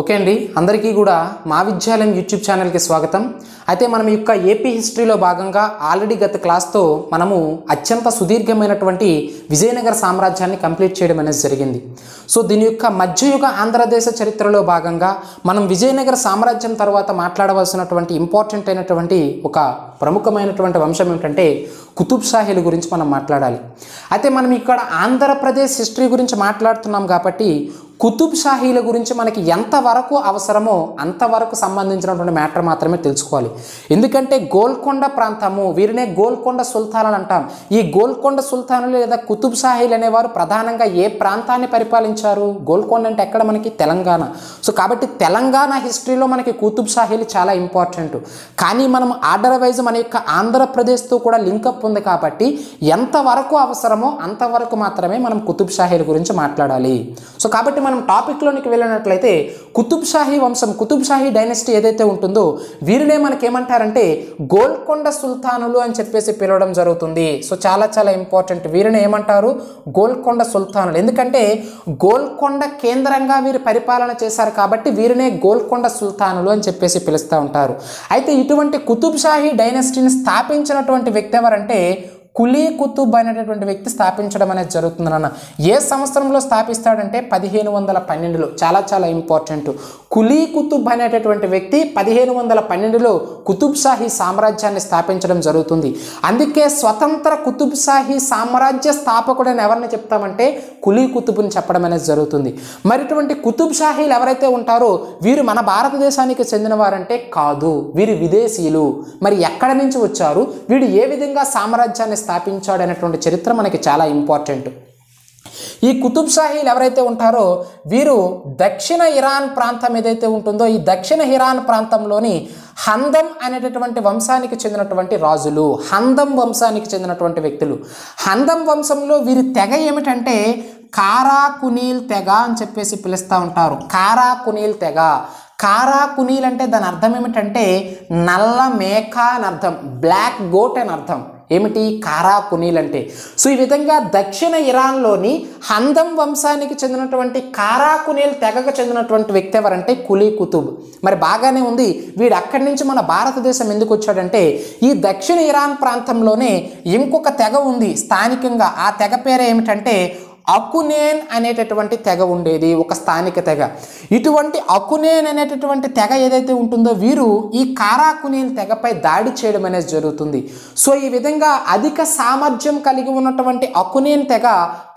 Okay అండి? అందరికీ కూడా మా విద్యాలయం యూట్యూబ్ ఛానల్కి స్వాగతం. అయితే మనం యొక్క ఏపీ హిస్టరీలో భాగంగా ఆల్రెడీ గత క్లాస్తో మనము అత్యంత సుదీర్ఘమైనటువంటి విజయనగర సామ్రాజ్యాన్ని కంప్లీట్ చేయడం అనేది జరిగింది. సో దీని యొక్క మధ్యయుగ ఆంధ్రదేశ చరిత్రలో భాగంగా మనం విజయనగర సామ్రాజ్యం తర్వాత మాట్లాడవలసినటువంటి ఇంపార్టెంట్ అయినటువంటి ఒక ప్రముఖమైనటువంటి వంశం ఏమిటంటే కుతుబ్ షాహీల గురించి మనం మాట్లాడాలి. అయితే మనం ఇక్కడ ఆంధ్రప్రదేశ్ హిస్టరీ గురించి మాట్లాడుతున్నాం కాబట్టి కుతుబ్ షాహీల గురించి మనకి ఎంతవరకు అవసరమో అంతవరకు సంబంధించినటువంటి మ్యాటర్ మాత్రమే తెలుసుకోవాలి. ఎందుకంటే గోల్కొండ ప్రాంతము వీరినే గోల్కొండ సుల్తాన్ అంటాం. ఈ గోల్కొండ సుల్తానులు లేదా కుతుబ్ షాహీలు అనేవారు ప్రధానంగా ఏ ప్రాంతాన్ని పరిపాలించారు? గోల్కొండ అంటే ఎక్కడ మనకి? తెలంగాణ. సో కాబట్టి తెలంగాణ హిస్టరీలో మనకి కుతుబ్ షాహీలు చాలా ఇంపార్టెంట్. కానీ మనం ఆర్డర్ వైజ్ మన యొక్క ఆంధ్రప్రదేశ్తో కూడా లింకప్ ఉంది కాబట్టి ఎంతవరకు అవసరమో అంతవరకు మాత్రమే మనం కుతుబ్ షాహీల గురించి మాట్లాడాలి. సో కాబట్టి మనం టాపిక్లోనికి వెళ్ళినట్లయితే కుతుబ్ షాహీ వంశం కుతుబ్ షాహీ డైనెస్టీ ఏదైతే ఉంటుందో వీరినే మనకి ఏమంటారంటే గోల్కొండ సుల్తానులు అని చెప్పేసి పిలవడం జరుగుతుంది. సో చాలా చాలా ఇంపార్టెంట్. వీరిని ఏమంటారు? గోల్కొండ సుల్తానులు. ఎందుకంటే గోల్కొండ కేంద్రంగా వీరు పరిపాలన చేశారు కాబట్టి వీరినే గోల్కొండ సుల్తానులు అని చెప్పేసి పిలుస్తూ ఉంటారు. అయితే ఇటువంటి కుతుబ్ షాహీ డైనెస్టీని స్థాపించినటువంటి వ్యక్తి ఎవరంటే కులీ కుతుబ్ అనేటటువంటి వ్యక్తి స్థాపించడం అనేది జరుగుతుంది ఏ సంవత్సరంలో స్థాపిస్తాడంటే పదిహేను వందల పన్నెండులో. చాలా చాలా ఇంపార్టెంట్. కులీ కుతుబ్ అనేటటువంటి వ్యక్తి పదిహేను వందల పన్నెండులో కుతుబ్ షాహీ సామ్రాజ్యాన్ని స్థాపించడం జరుగుతుంది. అందుకే స్వతంత్ర కుతుబ్ షాహీ సామ్రాజ్య స్థాపకుడని ఎవరిని చెప్తామంటే కులీ కుతుబ్ని చెప్పడం అనేది జరుగుతుంది. మరి ఇటువంటి కుతుబ్ షాహీలు ఎవరైతే ఉంటారో వీరు మన భారతదేశానికి చెందినవారంటే కాదు వీరు విదేశీయులు. మరి ఎక్కడ నుంచి వచ్చారు? వీడు ఏ విధంగా సామ్రాజ్యాన్ని స్థాపించాడు అనేటువంటి చరిత్ర మనకి చాలా ఇంపార్టెంట్. ఈ కుతుబ్ షాహీలు ఎవరైతే ఉంటారో వీరు దక్షిణ ఇరాన్ ప్రాంతం ఏదైతే ఉంటుందో ఈ దక్షిణ ఇరాన్ ప్రాంతంలోని హందం అనేటటువంటి వంశానికి చెందినటువంటి రాజులు హందం వంశానికి చెందినటువంటి వ్యక్తులు. హందం వంశంలో వీరి తెగ ఏమిటంటే కారా కునీల్ తెగ అని చెప్పేసి పిలుస్తూ ఉంటారు. కారా కునీల్ తెగ. కారా కునీల్ అంటే దాని అర్థం ఏమిటంటే నల్ల మేక అని అర్థం బ్లాక్ గోట్ అని అర్థం. ఏమిటి? కారా కునీల్ అంటే సో ఈ విధంగా దక్షిణ ఇరాన్లోని హందం వంశానికి చెందినటువంటి కారా కునీల్ తెగకు చెందినటువంటి వ్యక్తి ఎవరంటే కులీ కుతుబ్. మరి బాగానే ఉంది. వీడు అక్కడి నుంచి మన భారతదేశం ఎందుకు వచ్చాడంటే ఈ దక్షిణ ఇరాన్ ప్రాంతంలోనే ఇంకొక తెగ ఉంది స్థానికంగా. ఆ తెగ పేరు ఏమిటంటే అకునేన్ అనేటటువంటి తెగ ఉండేది ఒక స్థానిక తెగ. ఇటువంటి అకునేన్ అనేటటువంటి తెగ ఏదైతే ఉంటుందో వీరు ఈ కారాకునేన్ తెగపై దాడి చేయడం అనేది జరుగుతుంది. సో ఈ విధంగా అధిక సామర్థ్యం కలిగి ఉన్నటువంటి అకునేన్ తెగ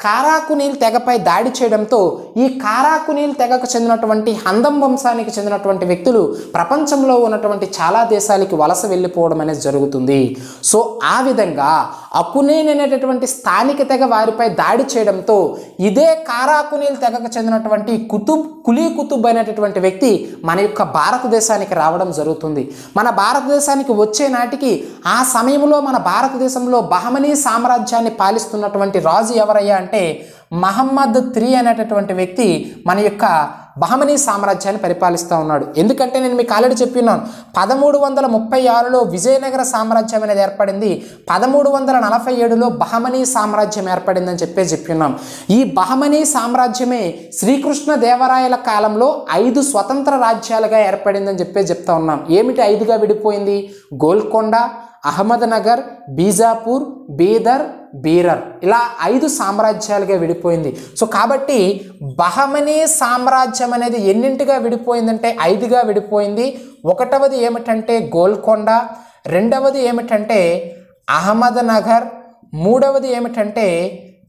కారాకునీల్ తెగపై దాడి చేయడంతో ఈ కారాకునీల్ తెగకు చెందినటువంటి హందం వంశానికి చెందినటువంటి వ్యక్తులు ప్రపంచంలో ఉన్నటువంటి చాలా దేశాలకి వలస వెళ్ళిపోవడం అనేది జరుగుతుంది. సో ఆ విధంగా అకునేన్ అనేటటువంటి స్థానిక తెగ వారిపై దాడి చేయడంతో ఇదే కారాకునీల్ తెగకు చెందినటువంటి కుతుబ్ కులీ కుతుబ్ అనేటటువంటి వ్యక్తి మన యొక్క భారతదేశానికి రావడం జరుగుతుంది. మన భారతదేశానికి వచ్చే నాటికి ఆ సమయంలో మన భారతదేశంలో బహమనీ సామ్రాజ్యాన్ని పాలిస్తున్నటువంటి రాజు ఎవరయ్యా అంటే మహమ్మద్ త్రీ అనేటటువంటి వ్యక్తి మన యొక్క బహమనీ సామ్రాజ్యాన్ని పరిపాలిస్తూ ఉన్నాడు. ఎందుకంటే నేను మీకు ఆల్రెడీ చెప్పిన్నాను పదమూడు వందల ముప్పై ఆరులో విజయనగర సామ్రాజ్యం అనేది ఏర్పడింది పదమూడు వందల నలభై ఏడులో బహమనీ సామ్రాజ్యం ఏర్పడిందని చెప్పే చెప్పిన్నాం. ఈ బహమనీ సామ్రాజ్యమే శ్రీకృష్ణ దేవరాయల కాలంలో ఐదు స్వతంత్ర రాజ్యాలుగా ఏర్పడిందని చెప్పే చెప్తా ఉన్నాం. ఏమిటి ఐదుగా విడిపోయింది? గోల్కొండ అహ్మద్నగర్ బీజాపూర్ బీదర్ బీరర్. ఇలా ఐదు సామ్రాజ్యాలుగా విడిపోయింది. సో కాబట్టి బహమనీ సామ్రాజ్యం అనేది ఎన్నింటిగా విడిపోయిందంటే ఐదుగా విడిపోయింది. ఒకటవది ఏమిటంటే గోల్కొండ రెండవది ఏమిటంటే అహ్మద్నగర్ మూడవది ఏమిటంటే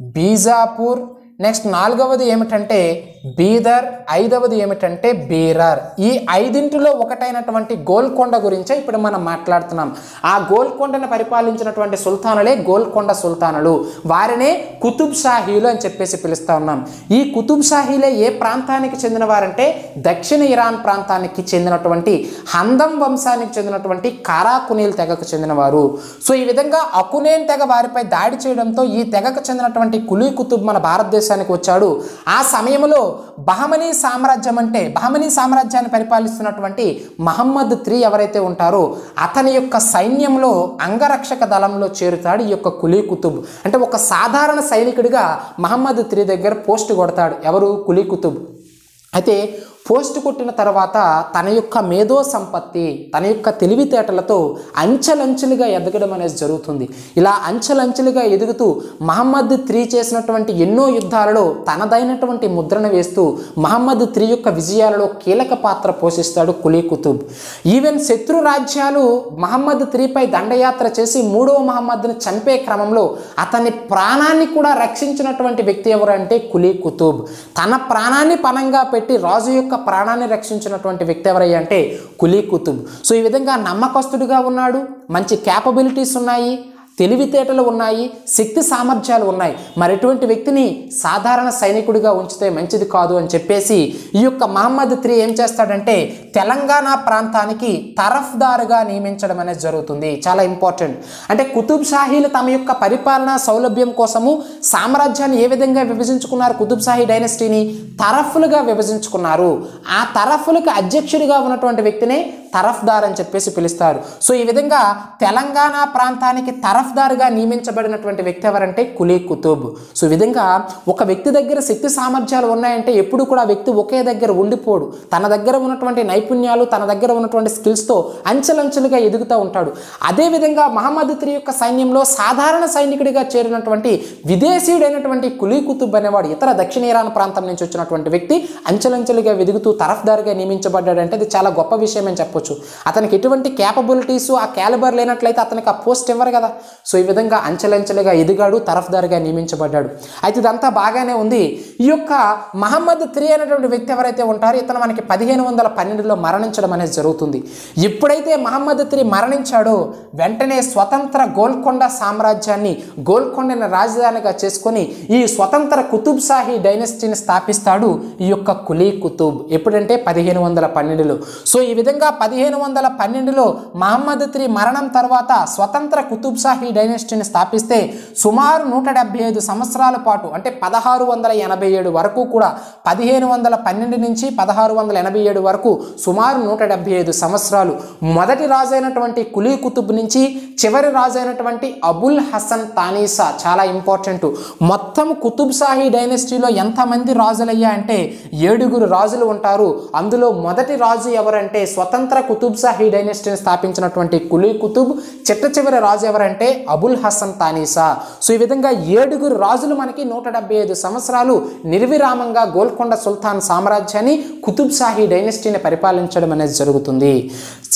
బీజాపూర్ నెక్స్ట్ నాలుగవది ఏమిటంటే బీదర్ ఐదవది ఏమిటంటే బీరర్. ఈ ఐదింటిలో ఒకటైనటువంటి గోల్కొండ గురించే ఇప్పుడు మనం మాట్లాడుతున్నాం. ఆ గోల్కొండను పరిపాలించినటువంటి సుల్తానులే గోల్కొండ సుల్తానులు. వారినే కుతుబ్ షాహీలు అని చెప్పేసి పిలుస్తా ఉన్నాం. ఈ కుతుబ్ షాహీలే ఏ ప్రాంతానికి చెందినవారంటే దక్షిణ ఇరాన్ ప్రాంతానికి చెందినటువంటి హందం వంశానికి చెందినటువంటి కారాకునేల్ తెగకు చెందినవారు. సో ఈ విధంగా అకునేన్ తెగ వారిపై దాడి చేయడంతో ఈ తెగకు చెందినటువంటి కులీ కుతుబ్ మన భారతదేశానికి వచ్చాడు. ఆ సమయంలో బహమనీ సామ్రాజ్యం అంటే బహమనీ సామ్రాజ్యాన్ని పరిపాలిస్తున్నటువంటి మహమ్మద్ త్రీ ఎవరైతే ఉంటారో అతని యొక్క సైన్యంలో అంగరక్షక దళంలో చేరుతాడు ఈ యొక్క కులీ కుతుబ్. అంటే ఒక సాధారణ సైనికుడిగా మహమ్మద్ త్రీ దగ్గర పోస్ట్ కొడతాడు ఎవరు? కులీ కుతుబ్. అయితే పోస్ట్ కొట్టిన తర్వాత తన యొక్క మేధో సంపత్తి తన యొక్క తెలివితేటలతో అంచెలంచెలుగా ఎదగడం అనేది జరుగుతుంది. ఇలా అంచెలంచెలుగా ఎదుగుతూ మహమ్మద్ త్రీ చేసినటువంటి ఎన్నో యుద్ధాలలో తనదైనటువంటి ముద్రను వేస్తూ మహమ్మద్ త్రీ యొక్క విజయాలలో కీలక పాత్ర పోషిస్తాడు కులీ కుతుబ్. ఈవెన్ శత్రు రాజ్యాలు మహమ్మద్ త్రీపై దండయాత్ర చేసి మూడవ మహమ్మద్ని చంపే క్రమంలో అతని ప్రాణాన్ని కూడా రక్షించినటువంటి వ్యక్తి ఎవరంటే కులీ కుతుబ్. తన ప్రాణాన్ని పణంగా పెట్టి రాజు యొక్క ప్రాణాన్ని రక్షించినటువంటి వ్యక్తి ఎవరయ్యా అంటే కులీ కుతుబ్. సో ఈ విధంగా నమ్మకస్తుడిగా ఉన్నాడు మంచి క్యాపబిలిటీస్ ఉన్నాయి తెలివితేటలు ఉన్నాయి శక్తి సామర్థ్యాలు ఉన్నాయి. మరిటువంటి వ్యక్తిని సాధారణ సైనికుడిగా ఉంచితే మంచిది కాదు అని చెప్పేసి ఈ యొక్క మహమ్మద్ త్రీ ఏం చేస్తాడంటే తెలంగాణ ప్రాంతానికి తరఫ్దారుగా నియమించడం అనేది జరుగుతుంది. చాలా ఇంపార్టెంట్. అంటే కుతుబ్ షాహీలు తమ యొక్క పరిపాలనా సౌలభ్యం కోసము సామ్రాజ్యాన్ని ఏ విధంగా విభజించుకున్నారు? కుతుబ్ షాహీ డైనస్టీని తరఫులుగా విభజించుకున్నారు. ఆ తరఫులకు అధ్యక్షుడిగా ఉన్నటువంటి వ్యక్తినే తరఫ్దార్ అని చెప్పేసి పిలుస్తారు. సో ఈ విధంగా తెలంగాణ ప్రాంతానికి తరఫ్దారుగా నియమించబడినటువంటి వ్యక్తి ఎవరంటే కులీ కుతుబ్. సో విధంగా ఒక వ్యక్తి దగ్గర శక్తి సామర్థ్యాలు ఉన్నాయంటే ఎప్పుడు కూడా ఆ వ్యక్తి ఒకే దగ్గర ఉండిపోడు. తన దగ్గర ఉన్నటువంటి నైపుణ్యాలు తన దగ్గర ఉన్నటువంటి స్కిల్స్తో అంచెలంచెలుగా ఎదుగుతూ ఉంటాడు. అదేవిధంగా మహమ్మద్ త్రీ యొక్క సైన్యంలో సాధారణ సైనికుడిగా చేరినటువంటి విదేశీయుడైనటువంటి కులీ కుతుబ్ అనేవాడు ఇతర దక్షిణ ఇరాన్ ప్రాంతం నుంచి వచ్చినటువంటి వ్యక్తి అంచెలంచెలుగా వెదుగుతూ తరఫ్దారుగా నియమించబడ్డాడంటే అది చాలా గొప్ప విషయం అని చెప్పొచ్చు. అతనికి ఎటువంటి క్యాపబిలిటీస్ ఆ క్యాలిబర్ లేనట్లయితే అతనికి ఆ పోస్ట్ ఇవ్వరు కదా. సో ఈ విధంగా అంచెలంచెలుగా ఎదిగాడు తరఫ్దారుగా నియమించబడ్డాడు. అయితే ఇదంతా బాగానే ఉంది. ఈ యొక్క మహమ్మద్ త్రీ అనేటువంటి వ్యక్తి ఎవరైతే ఉంటారో ఇతను మనకి పదిహేను వందల పన్నెండులో మరణించడం అనేది జరుగుతుంది. ఎప్పుడైతే మహమ్మద్ త్రీ మరణించాడో వెంటనే స్వతంత్ర గోల్కొండ సామ్రాజ్యాన్ని గోల్కొండని రాజధానిగా చేసుకొని ఈ స్వతంత్ర కుతుబ్ షాహీ డైనస్టీని స్థాపిస్తాడు ఈ యొక్క కులీ కుతుబ్. ఎప్పుడంటే పదిహేను వందల పన్నెండులో. సో ఈ విధంగా పదిహేను వందల పన్నెండులో మహమ్మద్ త్రీ మరణం తర్వాత స్వతంత్ర కుతుబ్ షాహీ డైనస్టీని స్థాపిస్తే సుమారు నూట డెబ్బై ఐదు సంవత్సరాల పాటు అంటే పదహారు వందల ఎనభై ఏడు వరకు కూడా పదిహేను వందల పన్నెండు నుంచి పదహారు వందల ఎనభై ఏడు వరకు సుమారు నూట డెబ్బై ఐదు సంవత్సరాలు. మొదటి రాజు అయినటువంటి కులీ కుతుబ్ నుంచి చివరి రాజు అయినటువంటి అబుల్ హసన్ తానీసా చాలా ఇంపార్టెంట్. మొత్తం కుతుబ్ షాహీ డైనస్టీలో ఎంతమంది రాజులయ్యా అంటే ఏడుగురు రాజులు ఉంటారు. అందులో మొదటి రాజు ఎవరంటే స్వతంత్ర కుతుబ్ షాహీ డైనెస్టీని స్థాపించినటువంటి కులీ కుతుబ్ చిట్ట చివరి రాజు ఎవరంటే అబుల్ హసన్ తానీసా. సో ఈ విధంగా ఏడుగురు రాజులు మనకి నూట డెబ్బై ఐదు సంవత్సరాలు నిర్విరామంగా గోల్కొండ సుల్తాన్ సామ్రాజ్యాన్ని కుతుబ్ షాహీ డైనెస్టీని పరిపాలించడం అనేది జరుగుతుంది.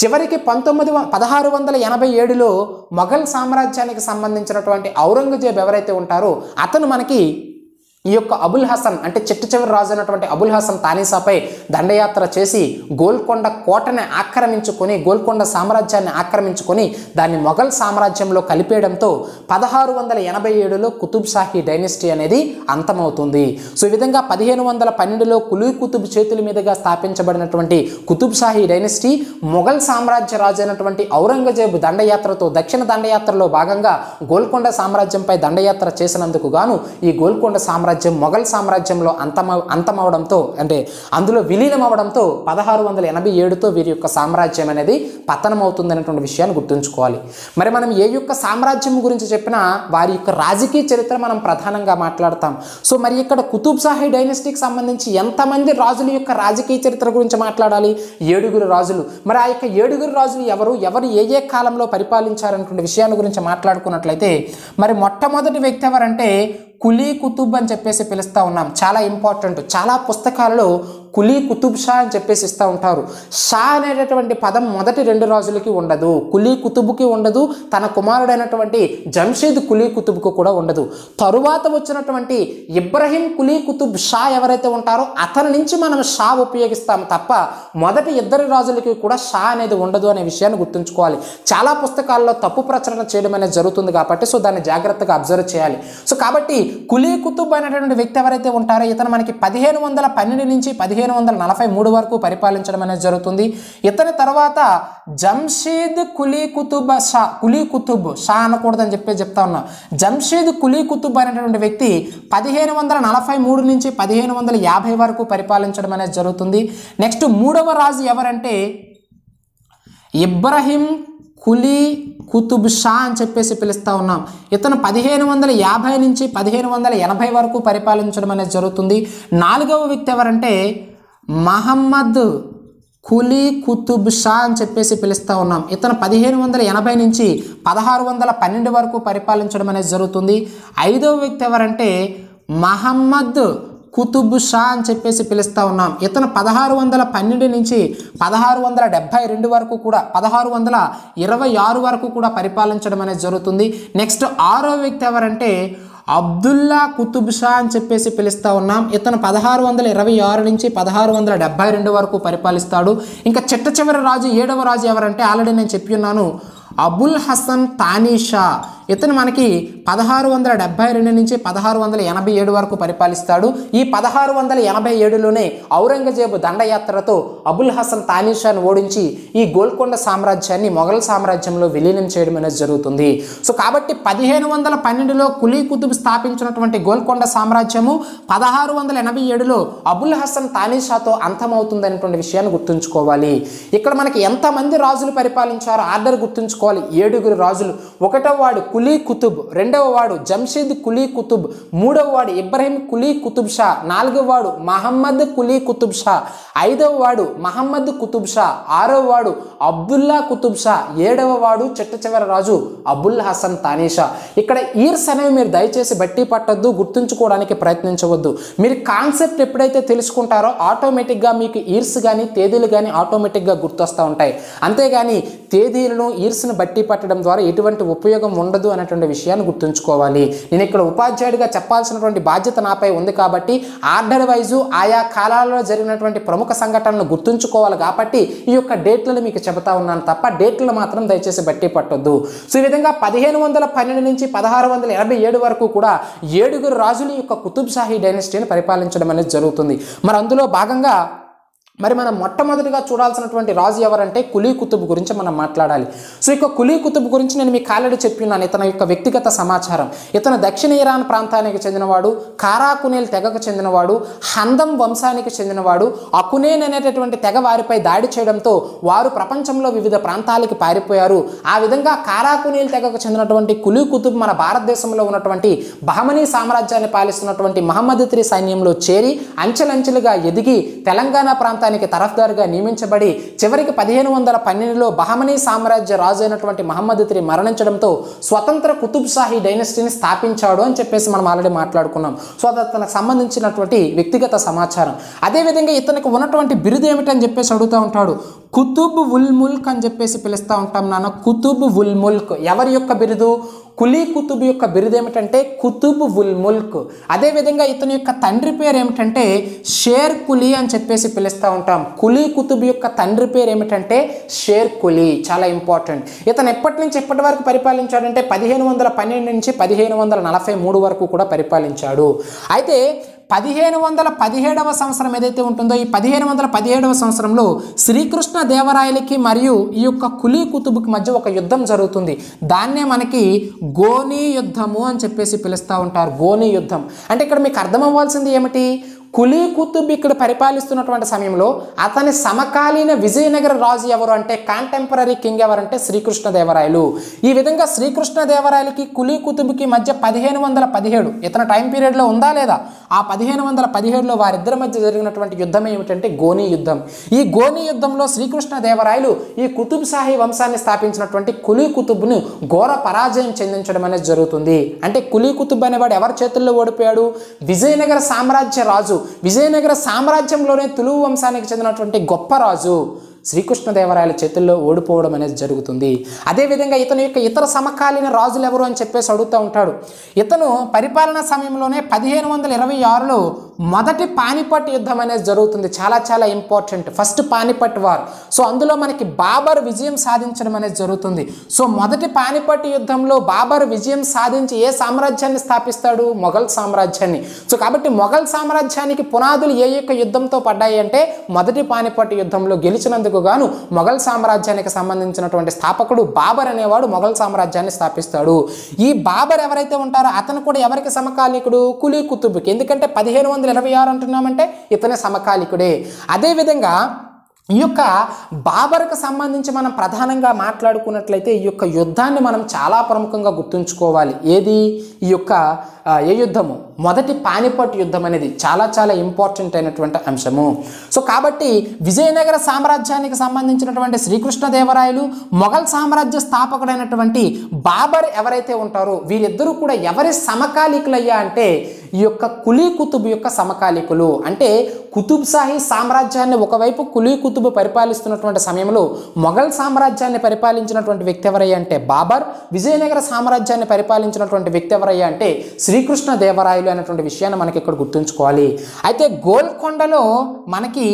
చివరికి పంతొమ్మిది వ- పదహారు వందల ఎనభై ఏడులో మొఘల్ సామ్రాజ్యానికి సంబంధించినటువంటి ఔరంగజేబ్ ఎవరైతే ఉంటారో అతను మనకి ఈ యొక్క అబుల్ హసన్ అంటే చిట్ట చివరి రాజు అయినటువంటి అబుల్ హసన్ తానీసాపై దండయాత్ర చేసి గోల్కొండ కోటని ఆక్రమించుకొని గోల్కొండ సామ్రాజ్యాన్ని ఆక్రమించుకొని దాన్ని మొఘల్ సామ్రాజ్యంలో కలిపేయడంతో పదహారు వందల ఎనభై ఏడులో కుతుబ్ షాహీ డైనస్టీ అనేది అంతమవుతుంది. సో ఈ విధంగా పదిహేను వందల పన్నెండులో కులీ కుతుబ్ చేతుల మీదుగా స్థాపించబడినటువంటి కుతుబ్ షాహీ డైనస్టీ మొఘల్ సామ్రాజ్య రాజు అయినటువంటి ఔరంగజేబు దండయాత్రతో దక్షిణ దండయాత్రలో భాగంగా గోల్కొండ సామ్రాజ్యంపై దండయాత్ర చేసినందుకు గాను ఈ గోల్కొండ సామ్రాజ్యం మొఘల్ సామ్రాజ్యంలో అంతమ అంతమవడంతో అంటే అందులో విలీనం అవడంతో పదహారు వందల ఎనభై ఏడుతో వీరి యొక్క సామ్రాజ్యం అనేది పతనం అవుతుందనేటువంటి విషయాన్ని గుర్తుంచుకోవాలి. మరి మనం ఏ యొక్క సామ్రాజ్యం గురించి చెప్పినా వారి యొక్క రాజకీయ చరిత్ర మనం ప్రధానంగా మాట్లాడతాం. సో మరి ఇక్కడ కుతుబ్ షాహీ డైనస్టీకి సంబంధించి ఎంతమంది రాజుల యొక్క రాజకీయ చరిత్ర గురించి మాట్లాడాలి? ఏడుగురు రాజులు. మరి ఆ యొక్క ఏడుగురు రాజులు ఎవరు? ఎవరు ఏ ఏ కాలంలో పరిపాలించారనేటువంటి విషయాన్ని గురించి మాట్లాడుకున్నట్లయితే మరి మొట్టమొదటి వ్యక్తి ఎవరంటే కులీ కుతుబ్ అని చెప్పేసి పిలుస్తూ ఉన్నాం. చాలా ఇంపార్టెంట్ చాలా పుస్తకాల్లో కులీ కుతుబ్ షా అని చెప్పేసి ఇస్తూ ఉంటారు. షా అనేటటువంటి పదం మొదటి రెండు రాజులకి ఉండదు. కులీ కుతుబ్కి ఉండదు. తన కుమారుడైనటువంటి జంషీద్ కులీ కుతుబ్కు కూడా ఉండదు. తరువాత వచ్చినటువంటి ఇబ్రహీం కులీ కుతుబ్ షా ఎవరైతే ఉంటారో అతని నుంచి మనం షా ఉపయోగిస్తాం తప్ప మొదటి ఇద్దరు రాజులకి కూడా షా అనేది ఉండదు అనే విషయాన్ని గుర్తుంచుకోవాలి. చాలా పుస్తకాల్లో తప్పు ప్రచురణ చేయడం అనేది జరుగుతుంది కాబట్టి సో దాన్ని జాగ్రత్తగా అబ్జర్వ్ చేయాలి. సో కాబట్టి కులీ కుతుబ్ అనేటటువంటి వ్యక్తి ఎవరైతే ఉంటారో ఇతను మనకి పదిహేను వందల పన్నెండు నుంచి పదిహేను పదిహేను వందల నలభై మూడు వరకు పరిపాలించడం అనేది జరుగుతుంది. ఇతని తర్వాత జంషీద్ కులీ కుతుబ్ షా కులీ కుతుబ్ షా అనకూడదని చెప్పి చెప్తా ఉన్నా. జంషీద్ కులీ కుతుబ్ అనేటువంటి వ్యక్తి పదిహేను వందల నలభై మూడు నుంచి పదిహేను వందల యాభై వరకు పరిపాలించడం అనేది జరుగుతుంది. నెక్స్ట్ మూడవ రాజు ఎవరంటే ఇబ్రహీం కులీ కుతుబ్ షా అని చెప్పేసి పిలుస్తూ ఉన్నాం. ఇతను పదిహేను వందల యాభై నుంచి పదిహేను వందల ఎనభై వరకు పరిపాలించడం అనేది జరుగుతుంది. నాలుగవ వ్యక్తి ఎవరంటే మహమ్మద్ కులీ కుతుబ్ షా అని చెప్పేసి పిలుస్తూ ఉన్నాం. ఇతను పదిహేను వందల ఎనభై నుంచి పదహారు వందల పన్నెండు వరకు పరిపాలించడం అనేది జరుగుతుంది. ఐదవ వ్యక్తి ఎవరంటే మహమ్మద్ కుతుబ్ షా అని చెప్పేసి పిలుస్తూ ఉన్నాం. ఇతను పదహారు వందల పన్నెండు నుంచి పదహారు వందల డెబ్భై రెండు వరకు కూడా పదహారు వందల ఇరవై ఆరు వరకు కూడా పరిపాలించడం అనేది జరుగుతుంది. నెక్స్ట్ ఆరో వ్యక్తి ఎవరంటే అబ్దుల్లా కుతుబ్ షా అని చెప్పేసి పిలుస్తూ ఉన్నాం. ఇతను పదహారు వందల ఇరవై ఆరు నుంచి పదహారు వందల డెబ్బై రెండు వరకు పరిపాలిస్తాడు. ఇంకా చిట్ట చివరి రాజు ఏడవ రాజు ఎవరంటే ఆల్రెడీ నేను చెప్పి ఉన్నాను. అబుల్ హసన్ తానీషా ఇతను మనకి పదహారు వందల డెబ్బై రెండు నుంచి పదహారు వందల ఎనభై ఏడు వరకు పరిపాలిస్తాడు. ఈ పదహారు వందల ఎనభై ఏడులోనే ఔరంగజేబు దండయాత్రతో అబుల్ హసన్ తానీషాను ఓడించి ఈ గోల్కొండ సామ్రాజ్యాన్ని మొఘల్ సామ్రాజ్యంలో విలీనం చేయడం అనేది జరుగుతుంది. సో కాబట్టి పదిహేను వందల పన్నెండులో కులీ కుతుబ్ స్థాపించినటువంటి గోల్కొండ సామ్రాజ్యము పదహారు వందల ఎనభై ఏడులో అబుల్ హసన్ తానీషాతో అంతమవుతుందనేటువంటి విషయాన్ని గుర్తుంచుకోవాలి. ఇక్కడ మనకి ఎంతమంది రాజులు పరిపాలించారో ఆర్డర్ గుర్తుంచుకోవాలి ఏడుగురు రాజులు. ఒకటవ వాడు కులీ కుతుబ్ రెండవ వాడు జంషీద్ కులీ కుతుబ్ మూడవ వాడు ఇబ్రహీం కులీ కుతుబ్ షా నాలుగవ వాడు మహమ్మద్ కులీ కుతుబ్ షా ఐదవ వాడు మహమ్మద్ కుతుబ్ షా ఆరవ వాడు అబ్దుల్లా కుతుబ్ షా ఏడవ వాడు చిట్ట రాజు అబుల్ హసన్ తానీషా ఇక్కడ ఈర్స్ అనేవి మీరు దయచేసి బట్టి పట్టద్దు గుర్తుంచుకోవడానికి ప్రయత్నించవద్దు. మీరు కాన్సెప్ట్ ఎప్పుడైతే తెలుసుకుంటారో ఆటోమేటిక్గా మీకు ఈర్స్ కానీ తేదీలు కానీ ఆటోమేటిక్గా గుర్తొస్తూ ఉంటాయి. అంతేగాని తేదీలను ఈర్స్ను బట్టి పట్టడం ద్వారా ఎటువంటి ఉపయోగం ఉండదు అనేటువంటి విషయాన్ని గుర్తుంచుకోవాలి. నేను ఇక్కడ ఉపాధ్యాయుడిగా చెప్పాల్సినటువంటి బాధ్యత నాపై ఉంది కాబట్టి ఆర్డర్ వైజు ఆయా కాలాలలో జరిగినటువంటి ప్రముఖ సంఘటనలను గుర్తుంచుకోవాలి కాబట్టి ఈ యొక్క డేట్లను మీకు చెబుతా ఉన్నాను తప్ప డేట్లను మాత్రం దయచేసి బట్టి పట్టొద్దు. సో ఈ విధంగా పదిహేను వందల పన్నెండు నుంచి పదహారు వందల ఎనభై ఏడు వరకు కూడా ఏడుగురు రాజులు యొక్క కుతుబ్ షాహీ డైనస్టీని పరిపాలించడం అనేది జరుగుతుంది. మరి అందులో భాగంగా మరి మనం మొట్టమొదటిగా చూడాల్సినటువంటి రాజు ఎవరంటే కులీ కుతుబ్ గురించి మనం మాట్లాడాలి. సో ఇక కులీ కుతుబ్ గురించి నేను మీకు ఆల్రెడీ చెప్పినాను. ఇతని యొక్క వ్యక్తిగత సమాచారం. ఇతను దక్షిణ ఇరాన్ ప్రాంతానికి చెందినవాడు కారాకునేల్ తెగకు చెందినవాడు హందం వంశానికి చెందినవాడు అకునేన్ అనేటటువంటి తెగ వారిపై దాడి చేయడంతో వారు ప్రపంచంలో వివిధ ప్రాంతాలకి పారిపోయారు. ఆ విధంగా కారాకునేల్ తెగకు చెందినటువంటి కులీ కుతుబ్ మన భారతదేశంలో ఉన్నటువంటి బహమనీ సామ్రాజ్యాన్ని పాలిస్తున్నటువంటి మహమ్మద్ త్రి సైన్యంలో చేరి అంచెలంచెలుగా ఎదిగి తెలంగాణ ప్రాంతానికి తరఫ్దారుగా నియమించబడి చివరికి పదిహేను వందల పన్నెండులో బహమనీ సామ్రాజ్య రాజు అయినటువంటి మహమ్మద్ త్రి మరణించడంతో స్వతంత్ర కుతుబ్ షాహీ డైనస్టీని స్థాపించాడు అని చెప్పేసి మనం ఆల్రెడీ మాట్లాడుకున్నాం. సో అది తనకు సంబంధించినటువంటి వ్యక్తిగత సమాచారం. అదేవిధంగా ఇతనికి ఉన్నటువంటి బిరుదు ఏమిటని చెప్పేసి అడుగుతూ ఉంటాడు. కుతుబ్ ఉల్ ముల్క్ అని చెప్పేసి పిలుస్తూ ఉంటాం నాన్న. కుతుబ్ ఉల్ ముల్క్ ఎవరి యొక్క బిరుదు? కులీ కుతుబ్ యొక్క బిరుదు ఏమిటంటే కుతుబ్ ఉల్ ముల్క్. అదేవిధంగా ఇతని యొక్క తండ్రి పేరు ఏమిటంటే షేర్ కులీ అని చెప్పేసి పిలుస్తూ ఉంటాం. కులీ కుతుబ్ యొక్క తండ్రి పేరు ఏమిటంటే షేర్ కులీ. చాలా ఇంపార్టెంట్. ఇతను ఎప్పటి నుంచి ఎప్పటి వరకు పరిపాలించాడంటే పదిహేను వందల పన్నెండు నుంచి పదిహేను వందల నలభై మూడు వరకు కూడా పరిపాలించాడు. అయితే పదిహేను వందల పదిహేడవ సంవత్సరం ఏదైతే ఉంటుందో ఈ పదిహేను వందల పదిహేడవ సంవత్సరంలో శ్రీకృష్ణ దేవరాయలకి మరియు ఈ యొక్క కులీ కుతుబుకి మధ్య ఒక యుద్ధం జరుగుతుంది. దాన్నే మనకి గోనీ యుద్ధము అని చెప్పేసి పిలుస్తూ ఉంటారు. గోనీ యుద్ధం అంటే ఇక్కడ మీకు అర్థం అవ్వాల్సింది ఏమిటి? కులీ కుతుబ్ ఇక్కడ పరిపాలిస్తున్నటువంటి సమయంలో అతని సమకాలీన విజయనగర రాజు ఎవరు అంటే కాంటెంపరీ కింగ్ ఎవరంటే శ్రీకృష్ణదేవరాయలు. ఈ విధంగా శ్రీకృష్ణదేవరాయలకి కులీ కుతుబ్కి మధ్య పదిహేను వందల పదిహేడు ఇతను టైం పీరియడ్లో ఉందా లేదా? ఆ పదిహేను వందల పదిహేడులో వారిద్దరి మధ్య జరిగినటువంటి యుద్ధం ఏమిటంటే గోనీ యుద్ధం. ఈ గోనీ యుద్ధంలో శ్రీకృష్ణదేవరాయలు ఈ కుతుబ్ షాహీ వంశాన్ని స్థాపించినటువంటి కులీ కుతుబ్ను ఘోర పరాజయం చెందించడం అనేది జరుగుతుంది. అంటే కులీ కుతుబ్ అనేవాడు ఎవరి చేతుల్లో ఓడిపోయాడు? విజయనగర సామ్రాజ్య రాజు విజయనగర సామ్రాజ్యంలోనే తులువు వంశానికి చెందినటువంటి గొప్ప రాజు శ్రీకృష్ణదేవరాయల చేతుల్లో ఓడిపోవడం అనేది జరుగుతుంది. అదేవిధంగా ఇతని యొక్క ఇతర సమకాలీన రాజులు ఎవరు అని చెప్పేసి అడుగుతూ ఉంటాడు. ఇతను పరిపాలనా సమయంలోనే పదిహేను వందల ఇరవై ఆరులో మొదటి పానిపట్ యుద్ధం అనేది జరుగుతుంది. చాలా చాలా important first Panipat war. So అందులో మనకి బాబర్ విజయం సాధించడం అనేది జరుగుతుంది. సో మొదటి పానిపట్ యుద్ధంలో బాబర్ విజయం సాధించి ఏ సామ్రాజ్యాన్ని స్థాపిస్తాడు? మొఘల్ సామ్రాజ్యాన్ని. సో కాబట్టి మొఘల్ సామ్రాజ్యానికి పునాదులు ఏ యొక్క యుద్ధంతో పడ్డాయి అంటే మొదటి పానిపట్ యుద్ధంలో గెలిచినందుకు గాను మొఘల్ సామ్రాజ్యానికి సంబంధించినటువంటి స్థాపకుడు బాబర్ అనేవాడు మొఘల్ సామ్రాజ్యాన్ని స్థాపిస్తాడు. ఈ బాబర్ ఎవరైతే ఉంటారో అతను కూడా ఎవరికి సమకాలీకుడు? కులీ కుతుబుకి. ఎందుకంటే పదిహేను వందల ఇరవై ఆరు అంటున్నామంటే ఇతనే సమకాలీకుడే. అదేవిధంగా ఈ యొక్క బాబర్కు సంబంధించి మనం ప్రధానంగా మాట్లాడుకున్నట్లయితే ఈ యొక్క యుద్ధాన్ని మనం చాలా ప్రముఖంగా గుర్తుంచుకోవాలి. ఏది? ఈ యొక్క ఏ యుద్ధము? మొదటి పానిపట్ యుద్ధం అనేది చాలా చాలా ఇంపార్టెంట్ అయినటువంటి అంశము. సో కాబట్టి విజయనగర సామ్రాజ్యానికి సంబంధించినటువంటి శ్రీకృష్ణదేవరాయలు మొఘల్ సామ్రాజ్య స్థాపకుడైనటువంటి బాబర్ ఎవరైతే ఉంటారో వీరిద్దరూ కూడా ఎవరి సమకాలీకులయ్యా అంటే ఈ యొక్క కులీ కుతుబ్ యొక్క సమకాలీకులు. అంటే కుతుబ్ షాహీ సామ్రాజ్యాన్ని ఒకవైపు కులీ కుతుబ్ పరిపాలిస్తున్నటువంటి సమయంలో మొఘల్ సామ్రాజ్యాన్ని పరిపాలించినటువంటి వ్యక్తి ఎవరయ్యా అంటే బాబర్ విజయనగర సామ్రాజ్యాన్ని పరిపాలించినటువంటి వ్యక్తి ఎవరయ్యా అంటే శ్రీకృష్ణ దేవరాయలు అనేటువంటి విషయాన్ని మనకి ఇక్కడ గుర్తుంచుకోవాలి. అయితే గోల్కొండలో మనకి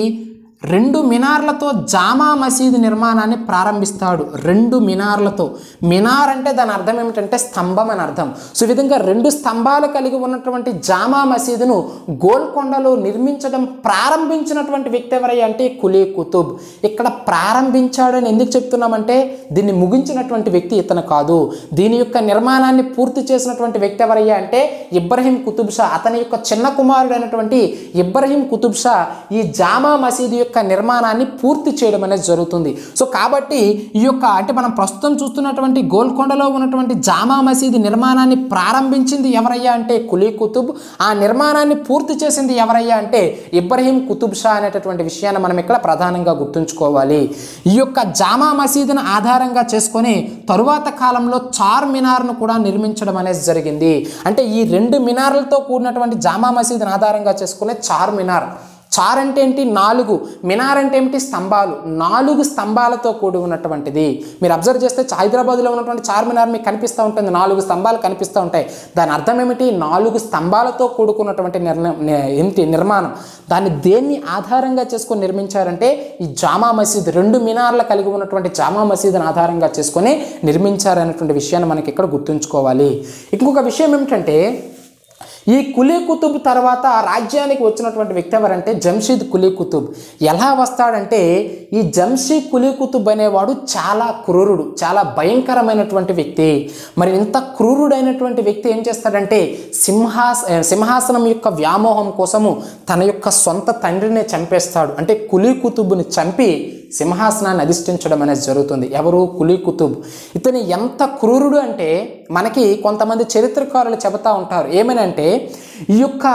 రెండు మినార్లతో జామా మసీదు నిర్మాణాన్ని ప్రారంభిస్తాడు. రెండు మినార్లతో. మినార్ అంటే దాని అర్థం ఏమిటంటే స్తంభం అని అర్థం. సో విధంగా రెండు స్తంభాలు కలిగి ఉన్నటువంటి జామా మసీదును గోల్కొండలో నిర్మించడం ప్రారంభించినటువంటి వ్యక్తి ఎవరయ్యా అంటే కులీ కుతుబ్. ఇక్కడ ప్రారంభించాడని ఎందుకు చెప్తున్నామంటే దీన్ని ముగించినటువంటి వ్యక్తి ఇతను కాదు. దీని యొక్క నిర్మాణాన్ని పూర్తి చేసినటువంటి వ్యక్తి ఎవరయ్యా అంటే ఇబ్రహీం కుతుబ్ షా. అతని యొక్క చిన్న కుమారుడైనటువంటి ఇబ్రహీం కుతుబ్ షా ఈ జామా మసీదు యొక్క నిర్మాణాన్ని పూర్తి చేయడం అనేది జరుగుతుంది. సో కాబట్టి ఈ యొక్క అంటే మనం ప్రస్తుతం చూస్తున్నటువంటి గోల్కొండలో ఉన్నటువంటి జామా మసీదు నిర్మాణాన్ని ప్రారంభించింది ఎవరయ్యా అంటే కులీ కుతుబ్. ఆ నిర్మాణాన్ని పూర్తి చేసింది ఎవరయ్యా అంటే ఇబ్రహీం కుతుబ్ షా అనేటటువంటి విషయాన్ని మనం ఇక్కడ ప్రధానంగా గుర్తుంచుకోవాలి. ఈ యొక్క జామా మసీదును ఆధారంగా చేసుకొని తరువాత కాలంలో చార్ మినార్ను కూడా నిర్మించడం అనేది జరిగింది. అంటే ఈ రెండు మినార్లతో కూడినటువంటి జామా మసీదును ఆధారంగా చేసుకునే చార్ మినార్. చార్ అంటే ఏంటి నాలుగు? మినార్ అంటే ఏమిటి స్తంభాలు? నాలుగు స్తంభాలతో కూడి ఉన్నటువంటిది. మీరు అబ్జర్వ్ చేస్తే హైదరాబాద్లో ఉన్నటువంటి చార్మినార్ మీకు కనిపిస్తూ ఉంటుంది. నాలుగు స్తంభాలు కనిపిస్తూ ఉంటాయి. దాని అర్థం ఏమిటి? నాలుగు స్తంభాలతో కూడుకున్నటువంటి నిర్ణయం ఏంటి నిర్మాణం? దాన్ని దేన్ని ఆధారంగా చేసుకొని నిర్మించారంటే ఈ జామా మసీద్ రెండు మినార్లు కలిగి ఉన్నటువంటి జామా మసీదుని ఆధారంగా చేసుకొని నిర్మించారనేటువంటి విషయాన్ని మనకి ఇక్కడ గుర్తుంచుకోవాలి. ఇంకొక విషయం ఏమిటంటే ఈ కులీ కుతుబ్ తర్వాత రాజ్యానికి వచ్చినటువంటి వ్యక్తి ఎవరంటే జంషీద్ కులీ కుతుబ్. ఎలా వస్తాడంటే ఈ జంషీద్ కులీ కుతుబ్ అనేవాడు చాలా క్రూరుడు చాలా భయంకరమైనటువంటి వ్యక్తి. మరి ఇంత క్రూరుడైనటువంటి వ్యక్తి ఏం చేస్తాడంటే సింహాస సింహాసనం యొక్క వ్యామోహం కోసము తన యొక్క సొంత తండ్రినే చంపేస్తాడు. అంటే కులీ కుతుబ్ని చంపి సింహాసనాన్ని అధిష్ఠించడం అనేది జరుగుతుంది. ఎవరు? కులీ కుతుబ్. ఇతని ఎంత క్రూరుడు అంటే మనకి కొంతమంది చరిత్రకారులు చెబుతూ ఉంటారు. ఏమనంటే ఈ యొక్క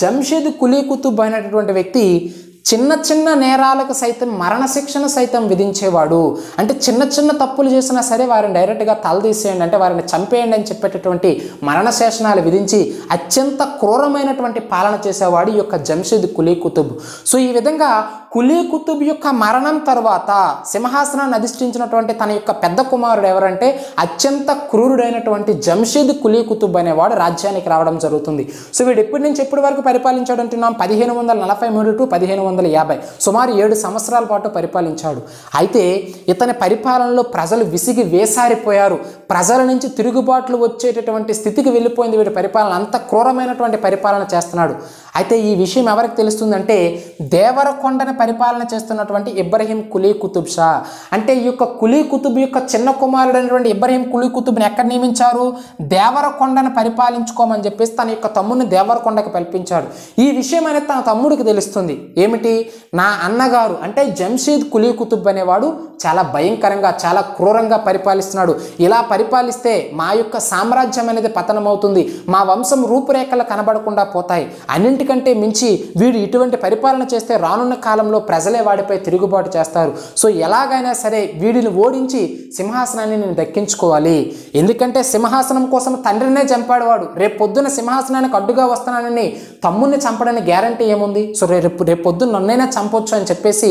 జంషీద్ కులీ కుతుబ్ అయినటువంటి వ్యక్తి చిన్న చిన్న నేరాలకు సైతం మరణశిక్షను సైతం విధించేవాడు. అంటే చిన్న చిన్న తప్పులు చేసినా సరే వారిని డైరెక్ట్గా తలదీసేయండి అంటే వారిని చంపేయండి అని చెప్పేటటువంటి మరణశేషణాలు విధించి అత్యంత క్రూరమైనటువంటి పాలన చేసేవాడు ఈ యొక్క జంషీద్ కులీ కుతుబ్. సో ఈ విధంగా కులీ కుతుబ్ యొక్క మరణం తర్వాత సింహాసనాన్ని అధిష్ఠించినటువంటి తన యొక్క పెద్ద కుమారుడు ఎవరంటే అత్యంత క్రూరుడైనటువంటి జంషీద్ కులీ కుతుబ్ అనేవాడు రాజ్యానికి రావడం జరుగుతుంది. సో వీడు ఎప్పటి నుంచి ఎప్పటి వరకు పరిపాలించాడు అంటున్నాం? పదిహేను వందల నలభై మూడు టు పదిహేను వందల యాభై. సుమారు ఏడు సంవత్సరాల పాటు పరిపాలించాడు. అయితే ఇతని పరిపాలనలో ప్రజలు విసిగి వేసారిపోయారు. ప్రజల నుంచి తిరుగుబాట్లు వచ్చేటటువంటి స్థితికి వెళ్ళిపోయింది వీడి పరిపాలన. అంత క్రూరమైనటువంటి పరిపాలన చేస్తున్నాడు. అయితే ఈ విషయం ఎవరికి తెలుస్తుందంటే దేవరకొండని పరిపాలన చేస్తున్నటువంటి ఇబ్రహీం కులీ కుతుబ్ షా. అంటే ఈ యొక్క కులీ కుతుబ్ యొక్క చిన్న కుమారుడైనటువంటి ఇబ్రహీం కులీ కుతుబ్ని ఎక్కడ నియమించారు? దేవరకొండను పరిపాలించుకోమని చెప్పేసి తన యొక్క తమ్ముడిని దేవరకొండకి పిలిపించాడు. ఈ విషయం అనేది తన తమ్ముడికి తెలుస్తుంది. ఏమిటి? నా అన్నగారు అంటే జంషీద్ కులీ కుతుబ్ అనేవాడు చాలా భయంకరంగా చాలా క్రూరంగా పరిపాలిస్తున్నాడు. ఇలా పరిపాలిస్తే మా యొక్క సామ్రాజ్యం అనేది పతనమవుతుంది. మా వంశం రూపురేఖలు కనబడకుండా పోతాయి. అన్నింటి అన్నిటికంటే మించి వీడు ఇటువంటి పరిపాలన చేస్తే రానున్న కాలంలో ప్రజలే వాడిపై తిరుగుబాటు చేస్తారు. సో ఎలాగైనా సరే వీడిని ఓడించి సింహాసనాన్ని నేను దక్కించుకోవాలి. ఎందుకంటే సింహాసనం కోసం తండ్రినే చంపాడు వాడు. రేపు పొద్దున సింహాసనానికి అడ్డుగా వస్తున్నానని తమ్ముడిని చంపడానికి గ్యారంటీ ఏముంది? సో రేపు రేపు పొద్దున్న నన్నైనా చంపొచ్చు అని చెప్పేసి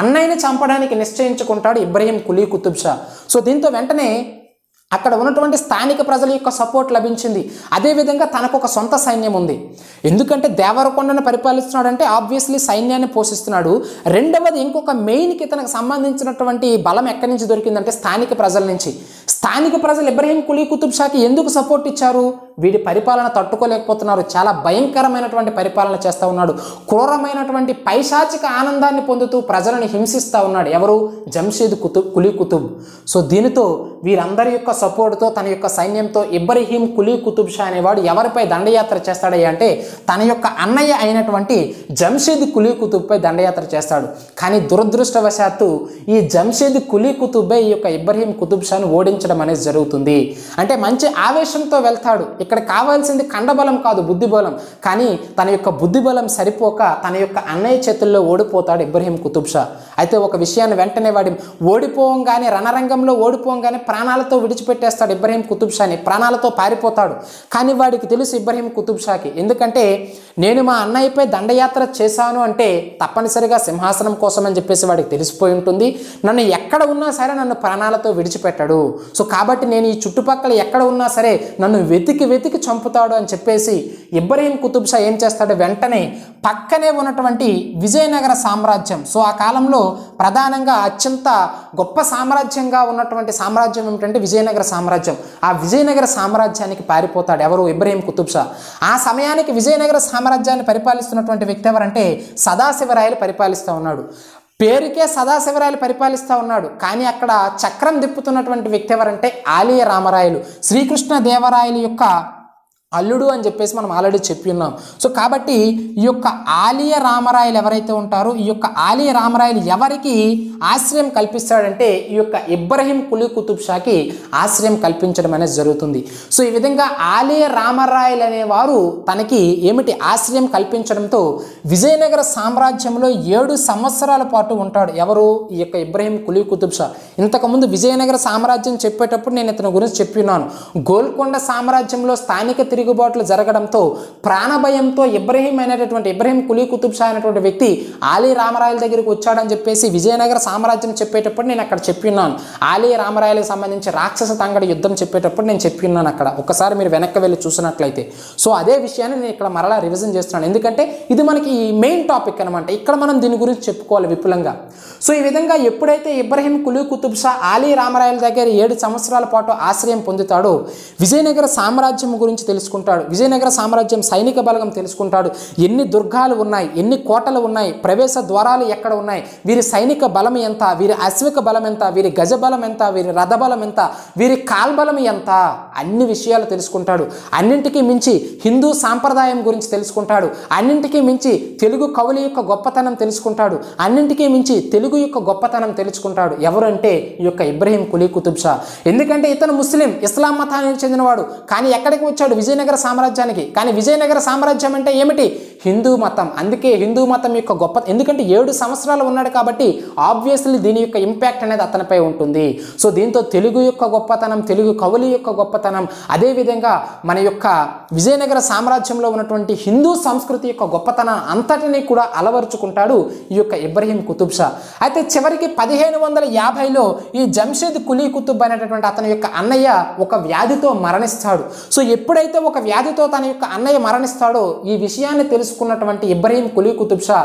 అన్నయ్యని చంపడానికి నిశ్చయించుకుంటాడు ఇబ్రహీం కులీ కుతుబ్ షా. సో దీంతో వెంటనే అక్కడ ఉన్నటువంటి స్థానిక ప్రజల యొక్క సపోర్ట్ లభించింది. అదేవిధంగా తనకు ఒక సొంత సైన్యం ఉంది. ఎందుకంటే దేవరకొండను పరిపాలిస్తున్నాడంటే ఆబ్వియస్లీ సైన్యాన్ని పోషిస్తున్నాడు. రెండవది ఇంకొక మెయిన్కి తనకు సంబంధించినటువంటి బలం ఎక్కడి నుంచి దొరికిందంటే స్థానిక ప్రజల నుంచి. స్థానిక ప్రజలు ఇబ్రహీం కులీ కుతుబ్ షాకి ఎందుకు సపోర్ట్ ఇచ్చారు? వీడి పరిపాలన తట్టుకోలేకపోతున్నారు. చాలా భయంకరమైనటువంటి పరిపాలన చేస్తూ ఉన్నాడు. క్రూరమైనటువంటి పైశాచిక ఆనందాన్ని పొందుతూ ప్రజలను హింసిస్తూ ఉన్నాడు. ఎవరు? జంషీద్ కుతుబ్ కులీ కుతుబ్. సో దీనితో వీరందరి యొక్క సపోర్ట్తో తన యొక్క సైన్యంతో ఇబ్రహీం కులీ కుతుబ్ షా అనేవాడు ఎవరిపై దండయాత్ర చేస్తాడయ్యా అంటే తన యొక్క అన్నయ్య అయినటువంటి జంషీద్ కులీ కుతుబ్పై దండయాత్ర చేస్తాడు. కానీ దురదృష్టవశాత్తు ఈ జంషీద్ కులీ కుతుబ్బే ఈ యొక్క ఇబ్రహీం కుతుబ్ షాను ఓడించడం అనేది జరుగుతుంది. అంటే మంచి ఆవేశంతో వెళ్తాడు. ఇక్కడ కావాల్సింది కండబలం కాదు బుద్ధిబలం. కానీ తన యొక్క బుద్ధిబలం సరిపోక తన యొక్క అన్నయ్య చేతుల్లో ఓడిపోతాడు ఇబ్రహీం కుతుబ్ షా. అయితే ఒక విషయాన్ని వెంటనే వాడి ఓడిపోవంగానే రణరంగంలో ఓడిపోవంగానే ప్రాణాలతో విడిచిపెట్టేస్తాడు ఇబ్రహీం కుతుబ్ షాని. ప్రాణాలతో పారిపోతాడు. కానీ వాడికి తెలుసు ఇబ్రహీం కుతుబ్ షాకి. ఎందుకంటే నేను మా అన్నయ్యపై దండయాత్ర చేశాను అంటే తప్పనిసరిగా సింహాసనం కోసం అని చెప్పేసి వాడికి తెలిసిపోయి ఉంటుంది. నన్ను ఎక్కడ ఉన్నా సరే నన్ను ప్రాణాలతో విడిచిపెట్టాడు. సో కాబట్టి నేను ఈ చుట్టుపక్కల ఎక్కడ ఉన్నా సరే నన్ను వెతికి వెతికి చంపుతాడు అని చెప్పేసి ఇబ్రహీం కుతుబ్ షా ఏం చేస్తాడు? వెంటనే పక్కనే ఉన్నటువంటి విజయనగర సామ్రాజ్యం. సో ఆ కాలంలో ప్రధానంగా అత్యంత గొప్ప సామ్రాజ్యంగా ఉన్నటువంటి సామ్రాజ్యం ఏమిటంటే విజయనగర సామ్రాజ్యం. ఆ విజయనగర సామ్రాజ్యానికి పారిపోతాడు ఎవరు? ఇబ్రహీం కుతుబ్ షా. ఆ సమయానికి విజయనగర సామ్రాజ్యాన్ని పరిపాలిస్తున్నటువంటి వ్యక్తి ఎవరంటే సదాశివరాయలు పరిపాలిస్తూ ఉన్నాడు. పేరుకే సదాశివరాయలు పరిపాలిస్తూ ఉన్నాడు. కానీ అక్కడ చక్రం తిప్పుతున్నటువంటి వ్యక్తి ఎవరంటే ఆలియ రామరాయలు. శ్రీకృష్ణ దేవరాయలు యొక్క అల్లుడు అని చెప్పేసి మనం ఆల్రెడీ చెప్పి ఉన్నాం. సో కాబట్టి ఈ యొక్క ఆలియ రామరాయలు ఎవరైతే ఉంటారో ఈ యొక్క ఆలియ రామరాయలు ఎవరికి ఆశ్రయం కల్పిస్తాడంటే ఈ యొక్క ఇబ్రహీం కులి కుతుబ్ షాకి ఆశ్రయం కల్పించడం అనేది జరుగుతుంది. సో ఈ విధంగా ఆలియ రామరాయలు అనేవారు తనకి ఏమిటి ఆశ్రయం కల్పించడంతో విజయనగర సామ్రాజ్యంలో ఏడు సంవత్సరాల పాటు ఉంటాడు ఎవరు? ఈ యొక్క ఇబ్రహీం కులి కుతుబ్ షా. ఇంతకుముందు విజయనగర సామ్రాజ్యం చెప్పేటప్పుడు నేను ఇతని గురించి చెప్పినాను గోల్కొండ సామ్రాజ్యంలో స్థానిక తిరుగుబాట్లు జరగడంతో ప్రాణభయంతో ఇబ్రహీం అనేటటువంటి ఇబ్రహీం కులీ కుతుబ్ షా అనేటువంటి వ్యక్తి ఆలీ రామరాయల దగ్గరికి వచ్చాడని చెప్పేసి విజయనగర సామ్రాజ్యం చెప్పేటప్పుడు నేను అక్కడ చెప్పిన్నాను. ఆలీ రామరాయలకు సంబంధించి రాక్షస తంగడి యుద్ధం చెప్పేటప్పుడు నేను చెప్పిన్నాను అక్కడ. ఒకసారి మీరు వెనక్కి వెళ్ళి చూసినట్లయితే. సో అదే విషయాన్ని నేను ఇక్కడ మరలా రివిజన్ చేస్తున్నాను. ఎందుకంటే ఇది మనకి మెయిన్ టాపిక్ అనమాట ఇక్కడ మనం దీని గురించి చెప్పుకోవాలి విపులంగా. సో ఈ విధంగా ఎప్పుడైతే ఇబ్రహీం కులీ కుతుబ్ షా ఆలీ రామరాయల దగ్గర ఏడు సంవత్సరాల పాటు ఆశ్రయం పొందుతాడో విజయనగర సామ్రాజ్యం గురించి తెలుసు తెలుసుకుంటాడు. విజయనగర సామ్రాజ్యం సైనిక బలగం తెలుసుకుంటాడు. ఎన్ని దుర్గాలు ఉన్నాయి ఎన్ని కోటలు ఉన్నాయి ప్రవేశ ద్వారాలు ఎక్కడ ఉన్నాయి వీరి సైనిక బలం ఎంత వీరి అశ్విక బలం ఎంత వీరి గజ బలం ఎంత వీరి రథ బలం ఎంత వీరి కాల్బలం ఎంత? అన్ని విషయాలు తెలుసుకుంటాడు. అన్నింటికీ మించి హిందూ సాంప్రదాయం గురించి తెలుసుకుంటాడు. అన్నింటికీ మించి తెలుగు కవుల యొక్క గొప్పతనం తెలుసుకుంటాడు. అన్నింటికీ మించి తెలుగు యొక్క గొప్పతనం తెలుసుకుంటాడు. ఎవరంటే ఈ యొక్క ఇబ్రహీం కులీ కుతుబ్ షా. ఎందుకంటే ఇతను ముస్లిం ఇస్లాం మతానికి చెందినవాడు. కానీ ఎక్కడికి వచ్చాడు? విజయనగర సామ్రాజ్యానికి. కానీ విజయనగర సామ్రాజ్యం అంటే ఏమిటి? హిందూ మతం. అందుకే హిందూ మతం యొక్క గొప్ప ఎందుకంటే ఏడు సంవత్సరాలు ఉన్నాడు కాబట్టి ఆబ్వియస్లీ దీని యొక్క ఇంపాక్ట్ అనేది అతనిపై ఉంటుంది. సో దీంతో తెలుగు యొక్క గొప్పతనం తెలుగు కవుల యొక్క గొప్పతనం అదేవిధంగా మన యొక్క విజయనగర సామ్రాజ్యంలో ఉన్నటువంటి హిందూ సంస్కృతి యొక్క గొప్పతనం అంతటినీ కూడా అలవరుచుకుంటాడు ఈ యొక్క ఇబ్రహీం కుతుబ్ షా. అయితే చివరికి పదిహేను వందల యాభైలో ఈ జంషేద్ కులీ కుతుబ్ అనేటటువంటి అతని యొక్క అన్నయ్య ఒక వ్యాధితో మరణిస్తాడు. సో ఎప్పుడైతే ఒక వ్యాధితో తన యొక్క అన్నయ్య మరణిస్తాడో ఈ విషయాన్ని తెలుసుకున్నటువంటి ఇబ్రహీం కులీ కుతుబ్ షా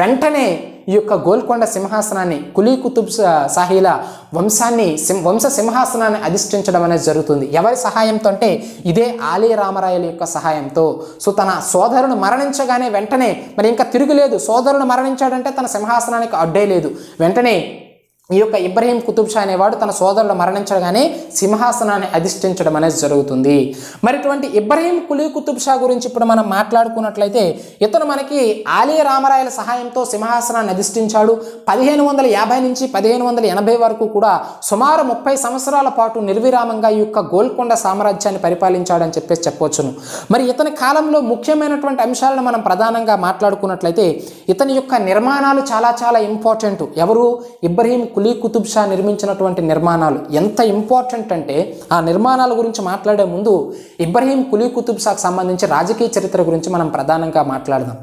వెంటనే ఈ యొక్క గోల్కొండ సింహాసనాన్ని కులీ కుతుబ్ సాహిల వంశాన్ని సింహ వంశ సింహాసనాన్ని అధిష్ఠించడం అనేది జరుగుతుంది. ఎవరి సహాయంతో అంటే ఇదే ఆలీ రామరాయల యొక్క సహాయంతో. సో తన సోదరుడు మరణించగానే వెంటనే మరి ఇంకా తిరుగులేదు సోదరుడు మరణించాడంటే తన సింహాసనానికి అడ్డే లేదు. వెంటనే ఈ యొక్క ఇబ్రహీం కుతుబ్ షా అనేవాడు తన సోదరుడు మరణించగానే సింహాసనాన్ని అధిష్ఠించడం అనేది జరుగుతుంది. మరి ఇటువంటి ఇబ్రహీం కులీ కుతుబ్ షా గురించి ఇప్పుడు మనం మాట్లాడుకున్నట్లయితే ఇతను మనకి ఆలీ రామరాయల సహాయంతో సింహాసనాన్ని అధిష్ఠించాడు. పదిహేను వందల యాభై నుంచి పదిహేను వందల ఎనభై వరకు కూడా సుమారు ముప్పై సంవత్సరాల పాటు నిర్విరామంగా ఈ యొక్క గోల్కొండ సామ్రాజ్యాన్ని పరిపాలించాడని చెప్పేసి చెప్పవచ్చును మరి ఇతని కాలంలో ముఖ్యమైనటువంటి అంశాలను మనం ప్రధానంగా మాట్లాడుకున్నట్లయితే ఇతని యొక్క నిర్మాణాలు చాలా చాలా ఇంపార్టెంట్. ఎవరు? ఇబ్రహీం కులీ కుతుబ్ షా నిర్మించినటువంటి నిర్మాణాలు ఎంత ఇంపార్టెంట్ అంటే ఆ నిర్మాణాల గురించి మాట్లాడే ముందు ఇబ్రహీం కులీ కుతుబ్ షాకు సంబంధించి రాజకీయ చరిత్ర గురించి మనం ప్రధానంగా మాట్లాడదాం.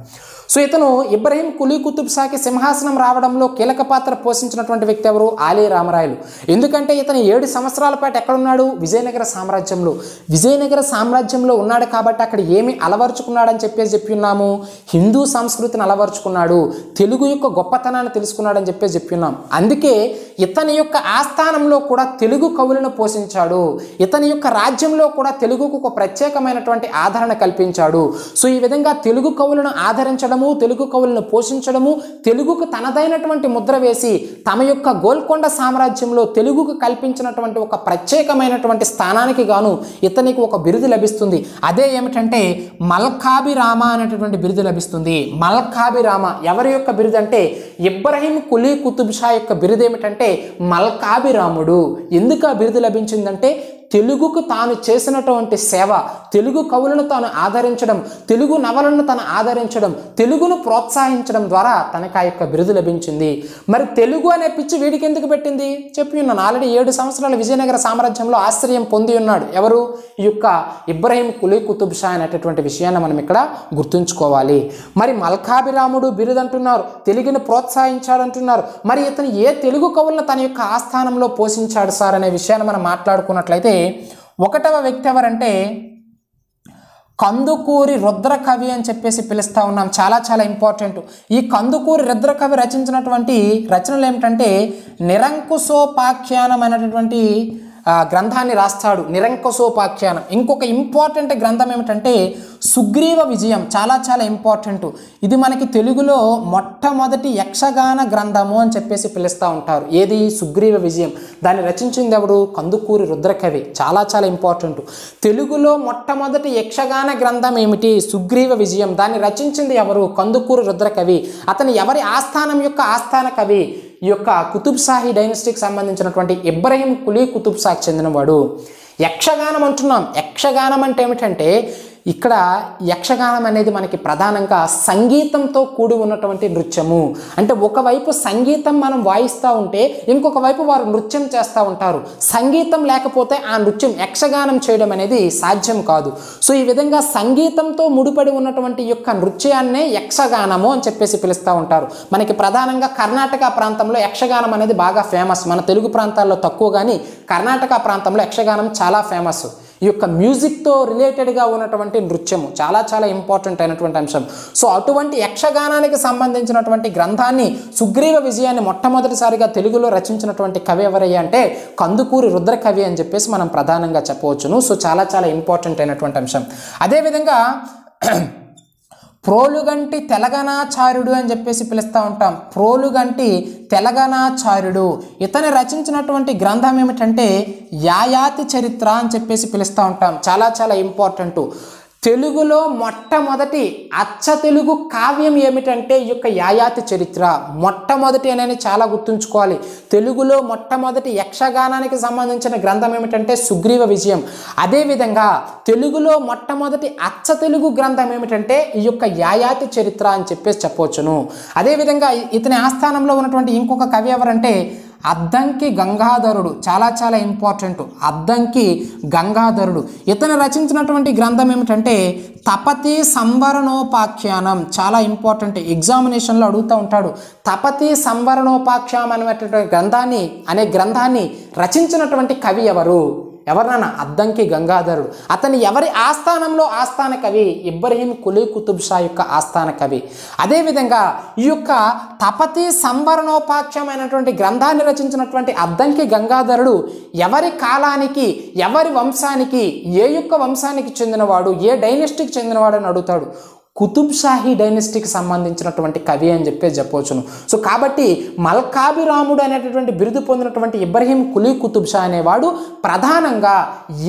సో ఇతను ఇబ్రహీం కులీ కుతుబ్ షాకి సింహాసనం రావడంలో కీలక పాత్ర పోషించినటువంటి వ్యక్తి ఎవరు? ఆలీ రామరాయలు. ఎందుకంటే ఇతను ఏడు సంవత్సరాల పాటు ఎక్కడున్నాడు? విజయనగర సామ్రాజ్యంలో. విజయనగర సామ్రాజ్యంలో ఉన్నాడు కాబట్టి అక్కడ ఏమి అలవరుచుకున్నాడని చెప్పేసి చెప్పి ఉన్నాము. హిందూ సంస్కృతిని అలవరుచుకున్నాడు. తెలుగు యొక్క గొప్పతనాన్ని తెలుసుకున్నాడని చెప్పేసి చెప్పి ఉన్నాం. అందుకే ఇతని యొక్క ఆస్థానంలో కూడా తెలుగు కవులను పోషించాడు. ఇతని యొక్క రాజ్యంలో కూడా తెలుగుకు ఒక ప్రత్యేకమైనటువంటి ఆదరణ కల్పించాడు. సో ఈ విధంగా తెలుగు కవులను ఆదరించడం రచించడము తెలుగు కవులను పోషించడము తెలుగుకు తనదైనటువంటి ముద్ర వేసి తమ యొక్క గోల్కొండ సామ్రాజ్యంలో తెలుగుకు కల్పించినటువంటి ఒక ప్రత్యేకమైనటువంటి స్థానానికి గాను ఇతనికి ఒక బిరుదు లభిస్తుంది. అదే ఏమిటంటే మల్కాభిరామ అనేటటువంటి బిరుదు లభిస్తుంది. మల్కాభిరామ ఎవరి యొక్క బిరుదు అంటే ఇబ్రహీం కులీ కుతుబ్ షా యొక్క బిరుదు ఏమిటంటే మల్కాబి రాముడు ఎందుకు ఆ బిరుదు లభించిందంటే తెలుగుకు తాను చేసినటువంటి సేవ తెలుగు కవులను తాను ఆదరించడం తెలుగు నవలను తను ఆదరించడం తెలుగును ప్రోత్సహించడం ద్వారా తనకు ఆ యొక్క బిరుదు లభించింది. మరి తెలుగు అనే పిచ్చి వీడికి ఎందుకు పెట్టింది? చెప్పి ఉన్నాను. ఆల్రెడీ ఏడు సంవత్సరాల విజయనగర సామ్రాజ్యంలో ఆశ్రయం పొంది ఉన్నాడు. ఎవరు? ఈ యొక్క ఇబ్రహీం కులీ కుతుబ్ షా అనేటటువంటి విషయాన్ని మనం ఇక్కడ గుర్తుంచుకోవాలి. మరి మల్కాభిరాముడు బిరుదు అంటున్నారు తెలుగుని ప్రోత్సహించాడంటున్నారు. మరి ఇతను ఏ తెలుగు కవులను తన యొక్క ఆస్థానంలో పోషించాడు సార్ అనే విషయాన్ని మనం మాట్లాడుకున్నట్లయితే ఒకటవ వ్యక్తి ఎవరంటే కందుకూరి రుద్రకవి అని చెప్పేసి పిలుస్తూ ఉన్నాం. చాలా చాలా ఇంపార్టెంట్ ఈ కందుకూరి రుద్రకవి రచించినటువంటి రచనలు ఏమిటంటే నిరంకుశోపాఖ్యానం అనేటటువంటి గ్రంథాన్ని రాస్తాడు నిరంకుశోపాఖ్యానం. ఇంకొక ఇంపార్టెంట్ గ్రంథం ఏమిటంటే సుగ్రీవ విజయం. చాలా చాలా ఇంపార్టెంట్. ఇది మనకి తెలుగులో మొట్టమొదటి యక్షగాన గ్రంథము అని చెప్పేసి పిలుస్తూ ఉంటారు. ఏది? సుగ్రీవ విజయం. దాన్ని రచించింది ఎవడు కందుకూరి రుద్రకవి. చాలా చాలా ఇంపార్టెంట్. తెలుగులో మొట్టమొదటి యక్షగాన గ్రంథం ఏమిటి? సుగ్రీవ విజయం. దాన్ని రచించింది ఎవరు? కందుకూరి రుద్రకవి. అతను ఎవరి ఆస్థానం యొక్క ఆస్థాన కవి? ఈ యొక్క కుతుబ్ షాహీ డైనస్టీకి సంబంధించినటువంటి ఇబ్రహీం కులీ కుతుబ్ షాకి చెందినవాడు. యక్షగానం అంటున్నాం యక్షగానం అంటే ఏమిటంటే ఇక్కడ యక్షగానం అనేది మనకి ప్రధానంగా సంగీతంతో కూడి ఉన్నటువంటి నృత్యము. అంటే ఒకవైపు సంగీతం మనం వాయిస్తూ ఉంటే ఇంకొక వైపు వారు నృత్యం చేస్తూ ఉంటారు. సంగీతం లేకపోతే ఆ నృత్యం యక్షగానం చేయడం అనేది సాధ్యం కాదు. సో ఈ విధంగా సంగీతంతో ముడిపడి ఉన్నటువంటి యొక్క నృత్యాన్నే యక్షగానము అని చెప్పేసి పిలుస్తూ ఉంటారు. మనకి ప్రధానంగా కర్ణాటక ప్రాంతంలో యక్షగానం అనేది బాగా ఫేమస్. మన తెలుగు ప్రాంతాల్లో తక్కువ కానీ కర్ణాటక ప్రాంతంలో యక్షగానం చాలా ఫేమస్. ఈ యొక్క మ్యూజిక్తో రిలేటెడ్గా ఉన్నటువంటి నృత్యము చాలా చాలా ఇంపార్టెంట్ అయినటువంటి అంశం. సో అటువంటి యక్షగానానికి సంబంధించినటువంటి గ్రంథాన్ని సుగ్రీవ విజయాన్ని మొట్టమొదటిసారిగా తెలుగులో రచించినటువంటి కవి ఎవరయ్యా అంటే కందుకూరి రుద్రకవి అని చెప్పేసి మనం ప్రధానంగా చెప్పవచ్చును. సో చాలా చాలా ఇంపార్టెంట్ అయినటువంటి అంశం. అదేవిధంగా ప్రోలుగంటి తెలగనాచార్యుడు అని చెప్పేసి పిలుస్తూ ఉంటాం. ప్రోలుగంటి తెలగనాచార్యుడు. ఇతను రచించినటువంటి గ్రంథం ఏమిటంటే యాయాతి చరిత్ర అని చెప్పేసి పిలుస్తూ ఉంటాం. చాలా చాలా ఇంపార్టెంట్ తెలుగులో మొట్టమొదటి అచ్చ తెలుగు కావ్యం ఏమిటంటే ఈ యొక్క యాయాతి చరిత్ర. మొట్టమొదటి అనేది చాలా గుర్తుంచుకోవాలి. తెలుగులో మొట్టమొదటి యక్షగానానికి సంబంధించిన గ్రంథం ఏమిటంటే సుగ్రీవ విజయం. అదేవిధంగా తెలుగులో మొట్టమొదటి అచ్చ తెలుగు గ్రంథం ఏమిటంటే ఈ యొక్క యాయాతి చరిత్ర అని చెప్పేసి చెప్పవచ్చును. అదేవిధంగా ఇతని ఆస్థానంలో ఉన్నటువంటి ఇంకొక కవి ఎవరంటే అద్దంకి గంగాధరుడు చాలా చాలా ఇంపార్టెంట్. అద్దంకి గంగాధరుడు. ఇతను రచించినటువంటి గ్రంథం ఏమిటంటే తపతి సంవరణోపాఖ్యానం చాలా ఇంపార్టెంట్. ఎగ్జామినేషన్లో అడుగుతూ ఉంటాడు తపతి సంవరణోపాఖ్యానం అనేటువంటి గ్రంథాన్ని అనే గ్రంథాన్ని రచించినటువంటి కవి ఎవరు? ఎవరినన్నా అద్దంకి గంగాధరుడు. అతను ఎవరి ఆస్థానంలో ఆస్థాన కవి? ఇబ్రహీం కులీ కుతుబ్ షా యొక్క ఆస్థాన కవి. అదేవిధంగా ఈ యొక్క తపతి సంవరణోపాఖ్యమైనటువంటి గ్రంథాన్ని రచించినటువంటి అద్దంకి గంగాధరుడు ఎవరి కాలానికి ఎవరి వంశానికి ఏ యొక్క వంశానికి చెందినవాడు ఏ డైనెస్టీకి చెందినవాడు అని అడుగుతాడు. కుతుబ్ షాహీ డైనెస్టీకి సంబంధించినటువంటి కవి అని చెప్పే చెప్పవచ్చును. సో కాబట్టి మల్కాభిరాముడు అనేటటువంటి బిరుదు పొందినటువంటి ఇబ్రహీం కులీ కుతుబ్ షా అనేవాడు ప్రధానంగా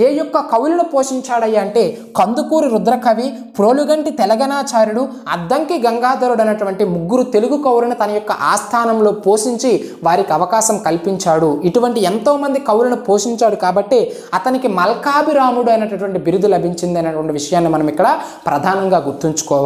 ఏ యొక్క కవులను పోషించాడయ్యా అంటే కందుకూరి రుద్రకవి ప్రోలుగంటి తెలగనాచార్యుడు అద్దంకి గంగాధరుడు అనేటువంటి ముగ్గురు తెలుగు కవులను తన యొక్క ఆస్థానంలో పోషించి వారికి అవకాశం కల్పించాడు. ఇటువంటి ఎంతోమంది కవులను పోషించాడు కాబట్టి అతనికి మల్కాభిరాముడు అనేటటువంటి బిరుదు లభించింది అనేటువంటి విషయాన్ని మనం ఇక్కడ ప్రధానంగా గుర్తుంచుకోవాలి.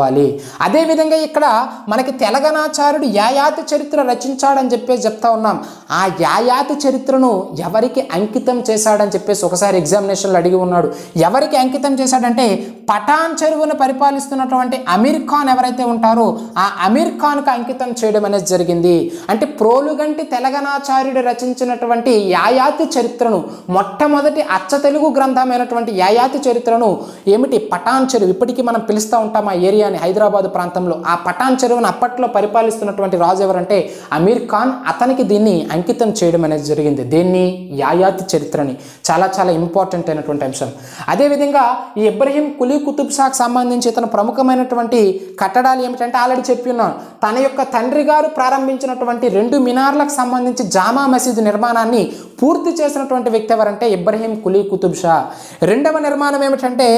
అదేవిధంగా ఇక్కడ మనకి తెలగనాచార్యుడు యాయాతి చరిత్ర రచించాడని చెప్పేసి చెప్తా ఉన్నాం. ఆ యాయాతి చరిత్రను ఎవరికి అంకితం చేశాడని చెప్పేసి ఒకసారి ఎగ్జామినేషన్లో అడిగి ఉన్నాడు. ఎవరికి అంకితం చేశాడంటే పఠాన్ చెరువును పరిపాలిస్తున్నటువంటి అమీర్ ఖాన్ ఎవరైతే ఉంటారో ఆ అమీర్ ఖాన్కు అంకితం చేయడం అనేది జరిగింది. అంటే ప్రోలుగంటి తెలగనాచార్యుడు రచించినటువంటి యాయాతి చరిత్రను మొట్టమొదటి అచ్చ తెలుగు గ్రంథమైనటువంటి యాయాతి చరిత్రను ఏమిటి? పటాన్ చెరువు. ఇప్పటికీ మనం పిలుస్తూ ఉంటాం ఆ ఏరియా ఏరియాని హైదరాబాద్ ప్రాంతంలో ఆ పటాన్ చెరువును అప్పట్లో పరిపాలిస్తున్నటువంటి రాజు ఎవరంటే అమీర్ ఖాన్. అతనికి దీన్ని అంకితం చేయడం అనేది జరిగింది. దీన్ని? యాయాతి చరిత్రని. చాలా చాలా ఇంపార్టెంట్ అయినటువంటి అంశం. అదేవిధంగా ఈ ఇబ్రహీం కులీ కులీ కుతుబ్ షాకి సంబంధించి ఇతను ప్రముఖమైనటువంటి కట్టడాలు ఏమిటంటే ఆల్రెడీ చెప్పి ఉన్నాను. తన యొక్క తండ్రి గారు ప్రారంభించినటువంటి రెండు మినార్లకు సంబంధించి జామా మసీదు నిర్మాణాన్ని పూర్తి చేసినటువంటి వ్యక్తి ఎవరంటే ఇబ్రహీం కులీ కుతుబ్ షా రెండవ నిర్మాణం ఏమిటంటే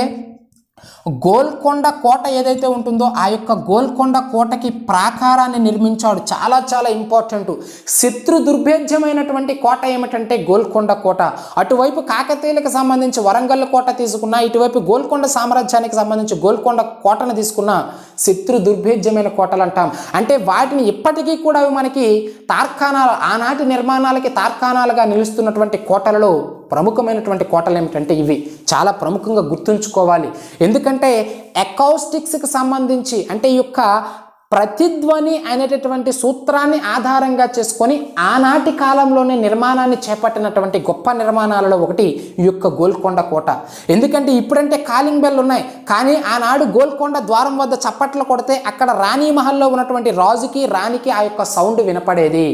గోల్కొండ కోట ఏదైతే ఉంటుందో ఆ యొక్క గోల్కొండ కోటకి ప్రాకారాన్ని నిర్మించాడు. చాలా చాలా ఇంపార్టెంట్ శత్రు దుర్భేద్యమైనటువంటి కోట ఏమిటంటే గోల్కొండ కోట. అటువైపు కాకతీయులకు సంబంధించి వరంగల్ కోట తీసుకున్న ఇటువైపు గోల్కొండ సామ్రాజ్యానికి సంబంధించి గోల్కొండ కోటను తీసుకున్న శత్రు దుర్భేద్యమైన కోటలు అంటాం అంటే వాటిని ఇప్పటికీ కూడా అవి మనకి తార్కాణాలు ఆనాటి నిర్మాణాలకి తార్కాణాలుగా నిలుస్తున్నటువంటి కోటలలో ప్రముఖమైనటువంటి కోటలు ఏమిటంటే ఇవి. చాలా ప్రముఖంగా గుర్తుంచుకోవాలి. ఎందుకంటే ఎకౌస్టిక్స్కి సంబంధించి అంటే ఈ యొక్క ప్రతిధ్వని అనేటటువంటి సూత్రాన్ని ఆధారంగా చేసుకొని ఆనాటి కాలంలోనే నిర్మాణాన్ని చేపట్టినటువంటి గొప్ప నిర్మాణాలలో ఒకటి ఈ యొక్క గోల్కొండ కోట. ఎందుకంటే ఇప్పుడంటే కాలింగ్ బెల్ ఉన్నాయి. కానీ ఆనాడు గోల్కొండ ద్వారం వద్ద చప్పట్లు కొడితే అక్కడ రాణి మహల్లో ఉన్నటువంటి రాజుకి రాణికి ఆ యొక్క సౌండ్ వినపడేది.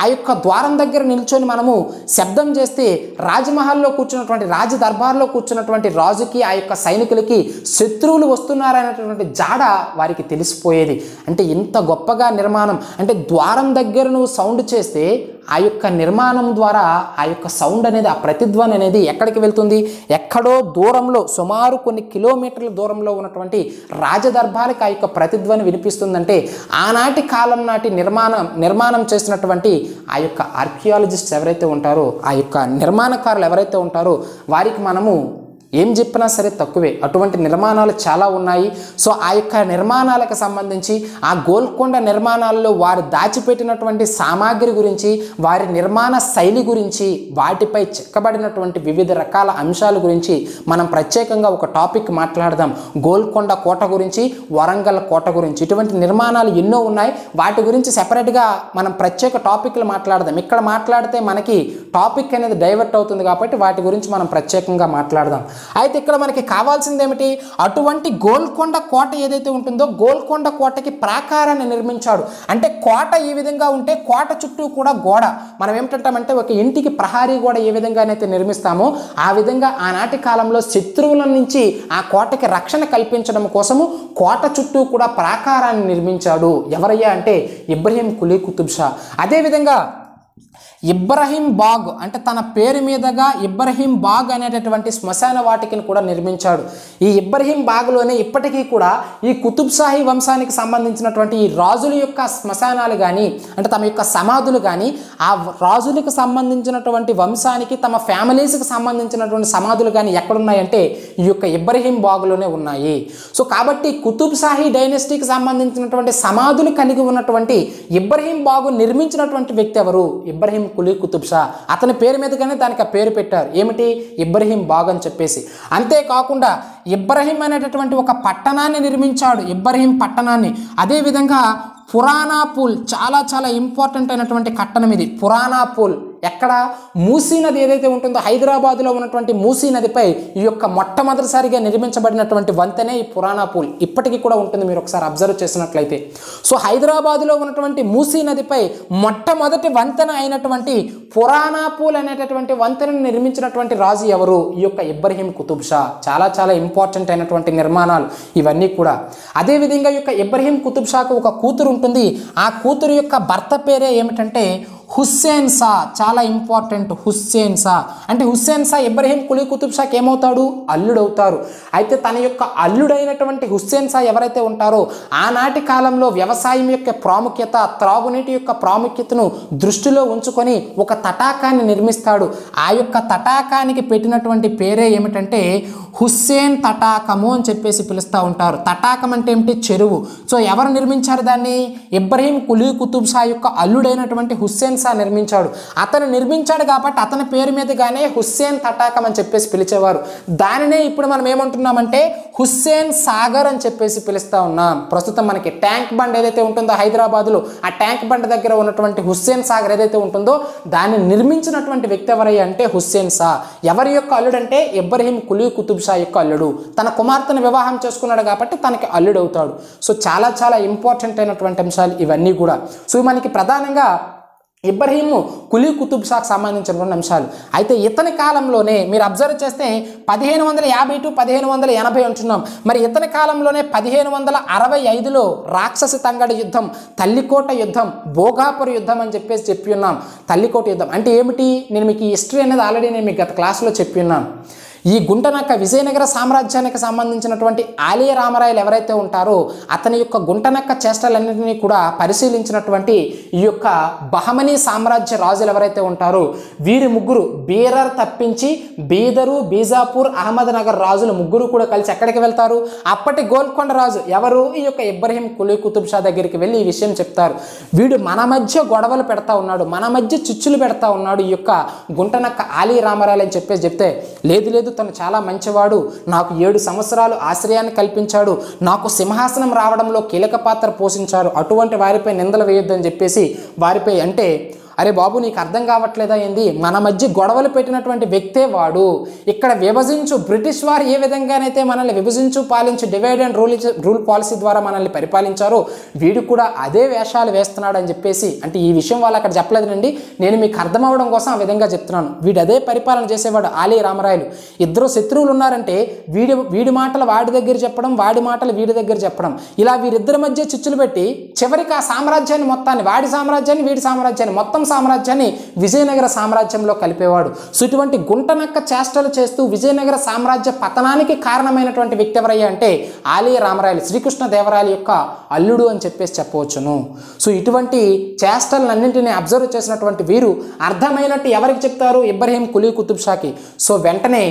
ఆ యొక్క ద్వారం దగ్గర నిల్చొని మనము శబ్దం చేస్తే రాజమహల్లో కూర్చున్నటువంటి రాజ దర్బార్లో కూర్చున్నటువంటి రాజుకి ఆ యొక్క సైనికులకి శత్రువులు వస్తున్నారనేటటువంటి జాడ వారికి తెలిసిపోయేది. అంటే ఇంత గొప్పగా నిర్మాణం అంటే ద్వారం దగ్గర నువ్వు సౌండ్ చేస్తే ఆ యొక్క నిర్మాణం ద్వారా ఆ యొక్క సౌండ్ అనేది ఆ ప్రతిధ్వని అనేది ఎక్కడికి వెళ్తుంది? ఎక్కడో దూరంలో సుమారు కొన్ని కిలోమీటర్ల దూరంలో ఉన్నటువంటి రాజదర్బారికి ఆ యొక్క ప్రతిధ్వని వినిపిస్తుందంటే ఆనాటి కాలం నాటి నిర్మాణం నిర్మాణం చేసినటువంటి ఆ యొక్క ఆర్కియాలజిస్ట్స్ ఎవరైతే ఉంటారో ఆ యొక్క నిర్మాణకారులు ఎవరైతే ఉంటారో వారికి మనము ఏం చెప్పినా సరే తక్కువే. అటువంటి నిర్మాణాలు చాలా ఉన్నాయి. సో ఆ యొక్క నిర్మాణాలకు సంబంధించి ఆ గోల్కొండ నిర్మాణాల్లో వారు దాచిపెట్టినటువంటి సామాగ్రి గురించి వారి నిర్మాణ శైలి గురించి వాటిపై చెక్కబడినటువంటి వివిధ రకాల అంశాల గురించి మనం ప్రత్యేకంగా ఒక టాపిక్ మాట్లాడదాం. గోల్కొండ కోట గురించి వరంగల్ కోట గురించి. ఇటువంటి నిర్మాణాలు ఎన్నో ఉన్నాయి. వాటి గురించి సెపరేట్గా మనం ప్రత్యేక టాపిక్లు మాట్లాడదాం. ఇక్కడ మాట్లాడితే మనకి టాపిక్ అనేది డైవర్ట్ అవుతుంది కాబట్టి వాటి గురించి మనం ప్రత్యేకంగా మాట్లాడదాం. అయితే ఇక్కడ మనకి కావాల్సింది ఏమిటి అటువంటి గోల్కొండ కోట ఏదైతే ఉంటుందో గోల్కొండ కోటకి ప్రాకారాన్ని నిర్మించాడు. అంటే కోట ఈ విధంగా ఉంటే కోట చుట్టూ కూడా గోడ. మనం ఏమిటంటామంటే ఒక ఇంటికి ప్రహారీ గోడ ఏ విధంగానైతే నిర్మిస్తామో ఆ విధంగా ఆనాటి కాలంలో శత్రువుల నుంచి ఆ కోటకి రక్షణ కల్పించడం కోసము కోట చుట్టూ కూడా ప్రాకారాన్ని నిర్మించాడు. ఎవరయ్యా అంటే ఇబ్రహీం కులీ కుతుబ్ షా. అదేవిధంగా ఇబ్రహీం బాగ్ అంటే తన పేరు మీదుగా ఇబ్రహీం బాగ్ అనేటటువంటి శ్మశాన వాటికను కూడా నిర్మించాడు. ఈ ఇబ్రహీం బాగ్లోనే ఇప్పటికీ కూడా ఈ కుతుబ్ షాహీ వంశానికి సంబంధించినటువంటి ఈ రాజుల యొక్క శ్మశానాలు కానీ అంటే తమ యొక్క సమాధులు కానీ ఆ రాజులకు సంబంధించినటువంటి వంశానికి తమ ఫ్యామిలీస్కి సంబంధించినటువంటి సమాధులు కానీ ఎక్కడున్నాయంటే ఈ యొక్క ఇబ్రహీం బాగులోనే ఉన్నాయి. సో కాబట్టి కుతుబ్ షాహీ డైనెస్టీకి సంబంధించినటువంటి సమాధులు కలిగి ఉన్నటువంటి ఇబ్రహీం బాగు నిర్మించినటువంటి వ్యక్తి ఎవరు? ఇబ్రహీం కులీ కుతుబ్ షా. అతని పేరు మీదగానే దానికి ఆ పేరు పెట్టారు. ఏమిటి? ఇబ్రహీం బాగ్ అని చెప్పేసి. అంతేకాకుండా ఇబ్రహీం అనేటటువంటి ఒక పట్టణాన్ని నిర్మించాడు. ఇబ్రహీం పట్టణాన్ని. అదేవిధంగా పురాణా పూల్ చాలా చాలా ఇంపార్టెంట్ అయినటువంటి కట్టణం ఇది. పురాణా పూల్ ఎక్కడ మూసీ నది ఏదైతే ఉంటుందో హైదరాబాదులో ఉన్నటువంటి మూసీ నదిపై ఈ యొక్క మొట్టమొదటిసారిగా నిర్మించబడినటువంటి వంతెనే ఈ పురాణాపూల్ ఇప్పటికీ కూడా ఉంటుంది మీరు ఒకసారి అబ్జర్వ్ చేసినట్లయితే. సో హైదరాబాదులో ఉన్నటువంటి మూసీ నదిపై మొట్టమొదటి వంతెన అయినటువంటి పురాణాపూల్ అనేటటువంటి వంతెనను నిర్మించినటువంటి రాజు ఎవరు? ఈ యొక్క ఇబ్రహీం కుతుబ్ షా. చాలా చాలా ఇంపార్టెంట్ అయినటువంటి నిర్మాణాలు ఇవన్నీ కూడా. అదేవిధంగా ఈ యొక్క ఇబ్రహీం కుతుబ్ షాకు ఒక కూతురు ఉంటుంది. ఆ కూతురు యొక్క భర్త పేరే ఏమిటంటే హుస్సేన్ షా చాలా ఇంపార్టెంట్ హుస్సేన్ షా. అంటే హుస్సేన్ షా ఇబ్రహీం కులీ కుతుబ్ షాకి ఏమవుతాడు? అల్లుడవుతారు. అయితే తన యొక్క అల్లుడైనటువంటి హుస్సేన్ షా ఎవరైతే ఉంటారో ఆనాటి కాలంలో వ్యవసాయం యొక్క ప్రాముఖ్యత త్రాగునీటి యొక్క ప్రాముఖ్యతను దృష్టిలో ఉంచుకొని ఒక తటాకాన్ని నిర్మిస్తాడు. ఆ యొక్క తటాకానికి పెట్టినటువంటి పేరే ఏమిటంటే హుస్సేన్ తటాకము అని చెప్పేసి పిలుస్తూ ఉంటారు. తటాకం అంటే ఏమిటి? చెరువు. సో ఎవరు నిర్మించారు దాన్ని? ఇబ్రహీం కులీ కుతుబ్ షా యొక్క అల్లుడైనటువంటి హుస్సేన్ షా నిర్మించాడు. అతను నిర్మించాడు కాబట్టి అతని పేరు మీదుగానే హుస్సేన్ తటాకం అని చెప్పేసి పిలిచేవారు. దానినే ఇప్పుడు మనం ఏమంటున్నామంటే హుస్సేన్ సాగర్ అని చెప్పేసి పిలుస్తా ఉన్నాం. ప్రస్తుతం మనకి ట్యాంక్ బండ్ ఏదైతే ఉంటుందో హైదరాబాద్లో ఆ ట్యాంక్ బండ్ దగ్గర ఉన్నటువంటి హుస్సేన్ సాగర్ ఏదైతే ఉంటుందో దాన్ని నిర్మించినటువంటి వ్యక్తి ఎవరై అంటే హుస్సేన్ షా. ఎవరి యొక్క అల్లుడు అంటే ఇబ్రహీం కులీ కుతుబ్ షా యొక్క అల్లుడు. తన కుమార్తెను వివాహం చేసుకున్నాడు కాబట్టి తనకి అల్లుడు అవుతాడు సో చాలా చాలా ఇంపార్టెంట్ అయినటువంటి అంశాలు ఇవన్నీ కూడా. సో మనకి ప్రధానంగా ఇబ్రహీము కులీ కుతుబ్ షాకు సంబంధించినటువంటి అంశాలు. అయితే ఇతని కాలంలోనే మీరు అబ్జర్వ్ చేస్తే పదిహేను వందల యాభై టు పదిహేను వందల ఎనభై ఉంటున్నాం మరి ఇతని కాలంలోనే పదిహేను వందల అరవై ఐదులో రాక్షసి తంగడి యుద్ధం తల్లికోట యుద్ధం భోగాపుర యుద్ధం అని చెప్పేసి చెప్పి ఉన్నాం. తల్లికోట యుద్ధం అంటే ఏమిటి? నేను మీకు ఈ హిస్టరీ అనేది ఆల్రెడీ నేను మీకు గత క్లాస్లో చెప్పి ఉన్నాను. ఈ గుంటనక్క విజయనగర సామ్రాజ్యానికి సంబంధించినటువంటి ఆలయ రామరాయలు ఎవరైతే ఉంటారో అతని యొక్క గుంటనక్క చేష్టలన్నింటినీ కూడా పరిశీలించినటువంటి ఈ యొక్క బహమనీ సామ్రాజ్య రాజులు ఎవరైతే ఉంటారో వీరి ముగ్గురు బీరర్ తప్పించి బీదరు బీజాపూర్ అహ్మద్నగర్ రాజులు ముగ్గురు కూడా కలిసి ఎక్కడికి వెళ్తారు? అప్పటి గోల్కొండ రాజు ఎవరు? ఈ యొక్క ఇబ్రహీం కులీ కుతుబ్ షా దగ్గరికి వెళ్ళి ఈ విషయం చెప్తారు. వీడు మన మధ్య గొడవలు పెడతా ఉన్నాడు మన మధ్య చిచ్చులు పెడతా ఉన్నాడు ఈ యొక్క గుంటనక్క ఆలీ రామరాయలు అని చెప్పేసి చెప్తే లేదు లేదు తను చాలా మంచివాడు. నాకు ఏడు సంవత్సరాలు ఆశ్రయాన్ని కల్పించాడు. నాకు సింహాసనం రావడంలో కీలక పాత్ర పోషించారు. అటువంటి వారిపై నిందలు వేయొద్దని చెప్పేసి వారిపై అంటే అరే బాబు నీకు అర్థం కావట్లేదా ఏంది? మన మధ్య గొడవలు పెట్టినటువంటి వ్యక్తే వాడు. ఇక్కడ విభజించు బ్రిటిష్ వారు ఏ విధంగానైతే మనల్ని విభజించు పాలించు divide and rule rule policy ద్వారా మనల్ని పరిపాలించారో వీడు కూడా అదే వేషాలు వేస్తున్నాడు అని చెప్పేసి అంటే ఈ విషయం వాళ్ళు అక్కడ చెప్పలేదండి నేను మీకు అర్థం అవ్వడం కోసం ఆ విధంగా చెప్తున్నాను. వీడు అదే పరిపాలన చేసేవాడు ఆలీ రామరాయలు. ఇద్దరు శత్రువులు ఉన్నారంటే వీడి వీడి మాటలు వాడి దగ్గర చెప్పడం వాడి మాటలు వీడి దగ్గర చెప్పడం. ఇలా వీరిద్దరి మధ్య చిచ్చులు పెట్టి చివరికి ఆ సామ్రాజ్యాన్ని మొత్తాన్ని వాడి సామ్రాజ్యాన్ని వీడి సామ్రాజ్యాన్ని మొత్తం సామ్రాజ్యాన్ని విజయనగర సామ్రాజ్యంలో కలిపేవాడు. సో ఇటువంటి గుంటనక్క చేష్టలు చేస్తూ విజయనగర సామ్రాజ్య పతనానికి కారణమైనటువంటి వ్యక్తి ఎవరయ్యా అంటే ఆలయ రామరాయలు శ్రీకృష్ణ దేవరాయల యొక్క అల్లుడు అని చెప్పేసి చెప్పవచ్చును. సో ఇటువంటి చేష్టలన్నింటినీ అబ్జర్వ్ చేసినటువంటి వీరు అర్థమైనట్టు ఎవరికి చెప్తారు? ఇబ్రహీం కులీ కుతుబ్ షాకి. సో వెంటనే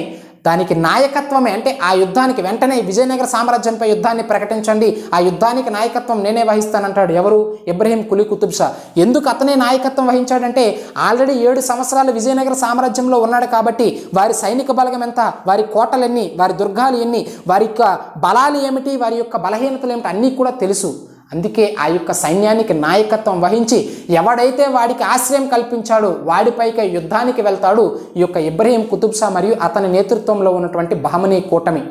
దానికి నాయకత్వమే అంటే ఆ యుద్ధానికి వెంటనే విజయనగర సామ్రాజ్యంపై యుద్ధాన్ని ప్రకటించండి. ఆ యుద్ధానికి నాయకత్వం నేనే వహిస్తానంటాడు ఎవరు? ఇబ్రహీం కులీ కుతుబ్ షా ఎందుకు అతనే నాయకత్వం వహించాడంటే ఆల్రెడీ ఏడు సంవత్సరాలు విజయనగర సామ్రాజ్యంలో ఉన్నాడు కాబట్టి వారి సైనిక బలగం ఎంత? వారి కోటలు ఎన్ని వారి దుర్గాలు ఎన్ని? వారి యొక్క బలాలు ఏమిటి? వారి యొక్క బలహీనతలు ఏమిటి? అన్నీ కూడా తెలుసు. అందుకే ఆ యొక్క సైన్యానికి నాయకత్వం వహించి ఎవడైతే వాడికి ఆశ్రయం కల్పించాడో వాడిపైకి యుద్ధానికి వెళ్తాడు ఈ యొక్క ఇబ్రహీం కుతుబ్ షా మరియు అతని నేతృత్వంలో ఉన్నటువంటి బహమనీ కూటమి.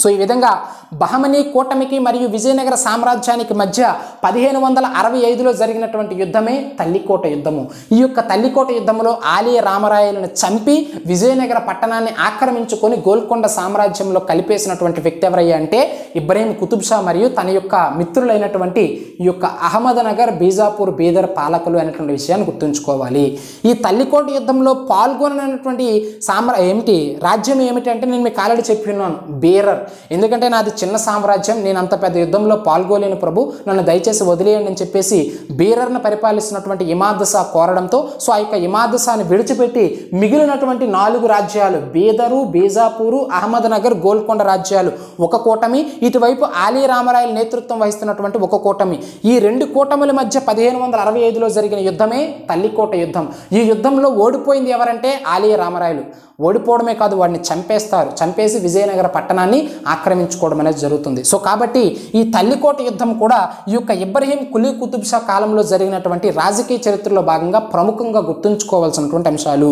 సో ఈ విధంగా బహమనీ కూటమికి మరియు విజయనగర సామ్రాజ్యానికి మధ్య పదిహేను వందల అరవై ఐదులో జరిగినటువంటి యుద్ధమే తల్లికోట యుద్ధము. ఈ యొక్క తల్లికోట యుద్ధంలో ఆలయ రామరాయలను చంపి విజయనగర పట్టణాన్ని ఆక్రమించుకొని గోల్కొండ సామ్రాజ్యంలో కలిపేసినటువంటి వ్యక్తి ఎవరయ్యా అంటే ఇబ్రహీం కుతుబ్ షా మరియు తన యొక్క మిత్రులైనటువంటి ఈ యొక్క అహ్మద్నగర్ బీజాపూర్ బీదర్ పాలకులు అనేటువంటి విషయాన్ని గుర్తుంచుకోవాలి. ఈ తల్లికోట యుద్ధంలో పాల్గొనటువంటి సామ్రా ఏమిటి? రాజ్యం ఏమిటి అంటే నేను మీకు ఆల్రెడీ చెప్పి ఉన్నాను. బీరర్. ఎందుకంటే నాది చిన్న సామ్రాజ్యం నేను అంత పెద్ద యుద్ధంలో పాల్గొలేను ప్రభు. నన్ను దయచేసి వదిలేయండి అని చెప్పేసి బీరర్ను పరిపాలిస్తున్నటువంటి ఇమాదసా కోరడంతో సో ఆ యొక్క ఇమాదసాని విడిచిపెట్టి మిగిలినటువంటి నాలుగు రాజ్యాలు బీదరు బీజాపూరు అహ్మద్నగర్ గోల్కొండ రాజ్యాలు ఒక కూటమి ఇటువైపు ఆలీ రామరాయల నేతృత్వం వహిస్తున్నటువంటి ఒక కూటమి. ఈ రెండు కూటముల మధ్య పదిహేను వందల అరవై ఐదులో జరిగిన యుద్ధమే తల్లికోట యుద్ధం. ఈ యుద్ధంలో ఓడిపోయింది ఎవరంటే ఆలీ రామరాయలు. ఓడిపోవడమే కాదు వాడిని చంపేస్తారు. చంపేసి విజయనగర పట్టణాన్ని ఆక్రమించుకోవడం అనేది జరుగుతుంది. సో కాబట్టి ఈ తల్లికోట యుద్ధం కూడా ఈ యొక్క ఇబ్రహీం కులీ కుతుబ్ షా కాలంలో జరిగినటువంటి రాజకీయ చరిత్రలో భాగంగా ప్రముఖంగా గుర్తుంచుకోవాల్సినటువంటి అంశాలు.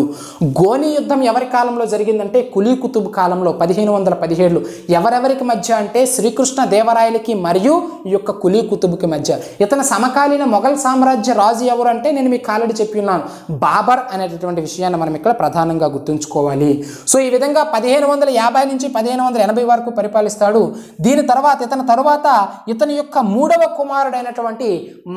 గోని యుద్ధం ఎవరి కాలంలో జరిగిందంటే కులీ కుతుబ్ కాలంలో పదిహేను వందల పదిహేడులో. ఎవరెవరికి మధ్య అంటే శ్రీకృష్ణ దేవరాయలకి మరియు ఈ యొక్క కులీ కుతుబ్కి మధ్య. ఇతని సమకాలీన మొఘల్ సామ్రాజ్య రాజు ఎవరు అంటే నేను మీకు ఆల్రెడీ చెప్పి ఉన్నాను. బాబర్ అనేటటువంటి విషయాన్ని మనం ఇక్కడ ప్రధానంగా గుర్తుంచుకోవాలి. సో ఈ విధంగా పదిహేను వందల యాభై నుంచి పదిహేను వందల ఎనభై వరకు వరకు పరిపాలిస్తాడు. దీని తర్వాత ఇతని తరువాత ఇతని యొక్క మూడవ కుమారుడైనటువంటి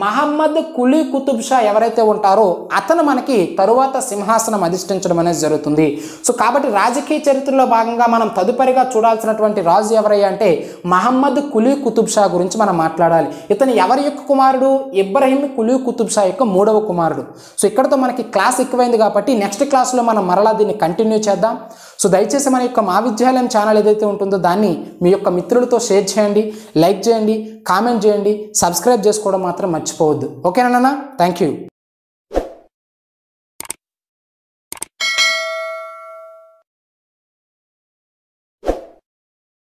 మహమ్మద్ కులీ కుతుబ్ షా ఎవరైతే ఉంటారో అతను మనకి తరువాత సింహాసనం అధిష్ఠించడం అనేది జరుగుతుంది. సో కాబట్టి రాజకీయ చరిత్రలో భాగంగా మనం తదుపరిగా చూడాల్సినటువంటి రాజు ఎవరయ్యా అంటే మహమ్మద్ కులీ కుతుబ్ షా గురించి మనం మాట్లాడాలి. ఇతను ఎవరి యొక్క కుమారుడు? ఇబ్రహీం కులీ కుతుబ్ షా యొక్క మూడవ కుమారుడు. సో ఇక్కడతో మనకి క్లాస్ ఎక్కువైంది కాబట్టి నెక్స్ట్ క్లాస్లో మనం మరలా దీన్ని కంటిన్యూ చేద్దాం. సో దయచేసి మన యొక్క మా విద్యాలయం ఛానల్ ఏదైతే ఉంటుందో దాన్ని మీ యొక్క మిత్రులతో షేర్ చేయండి లైక్ చేయండి కామెంట్ చేయండి సబ్స్క్రైబ్ చేసుకోవడం మాత్రం మర్చిపోవద్దు. ఓకేనా థ్యాంక్ యూ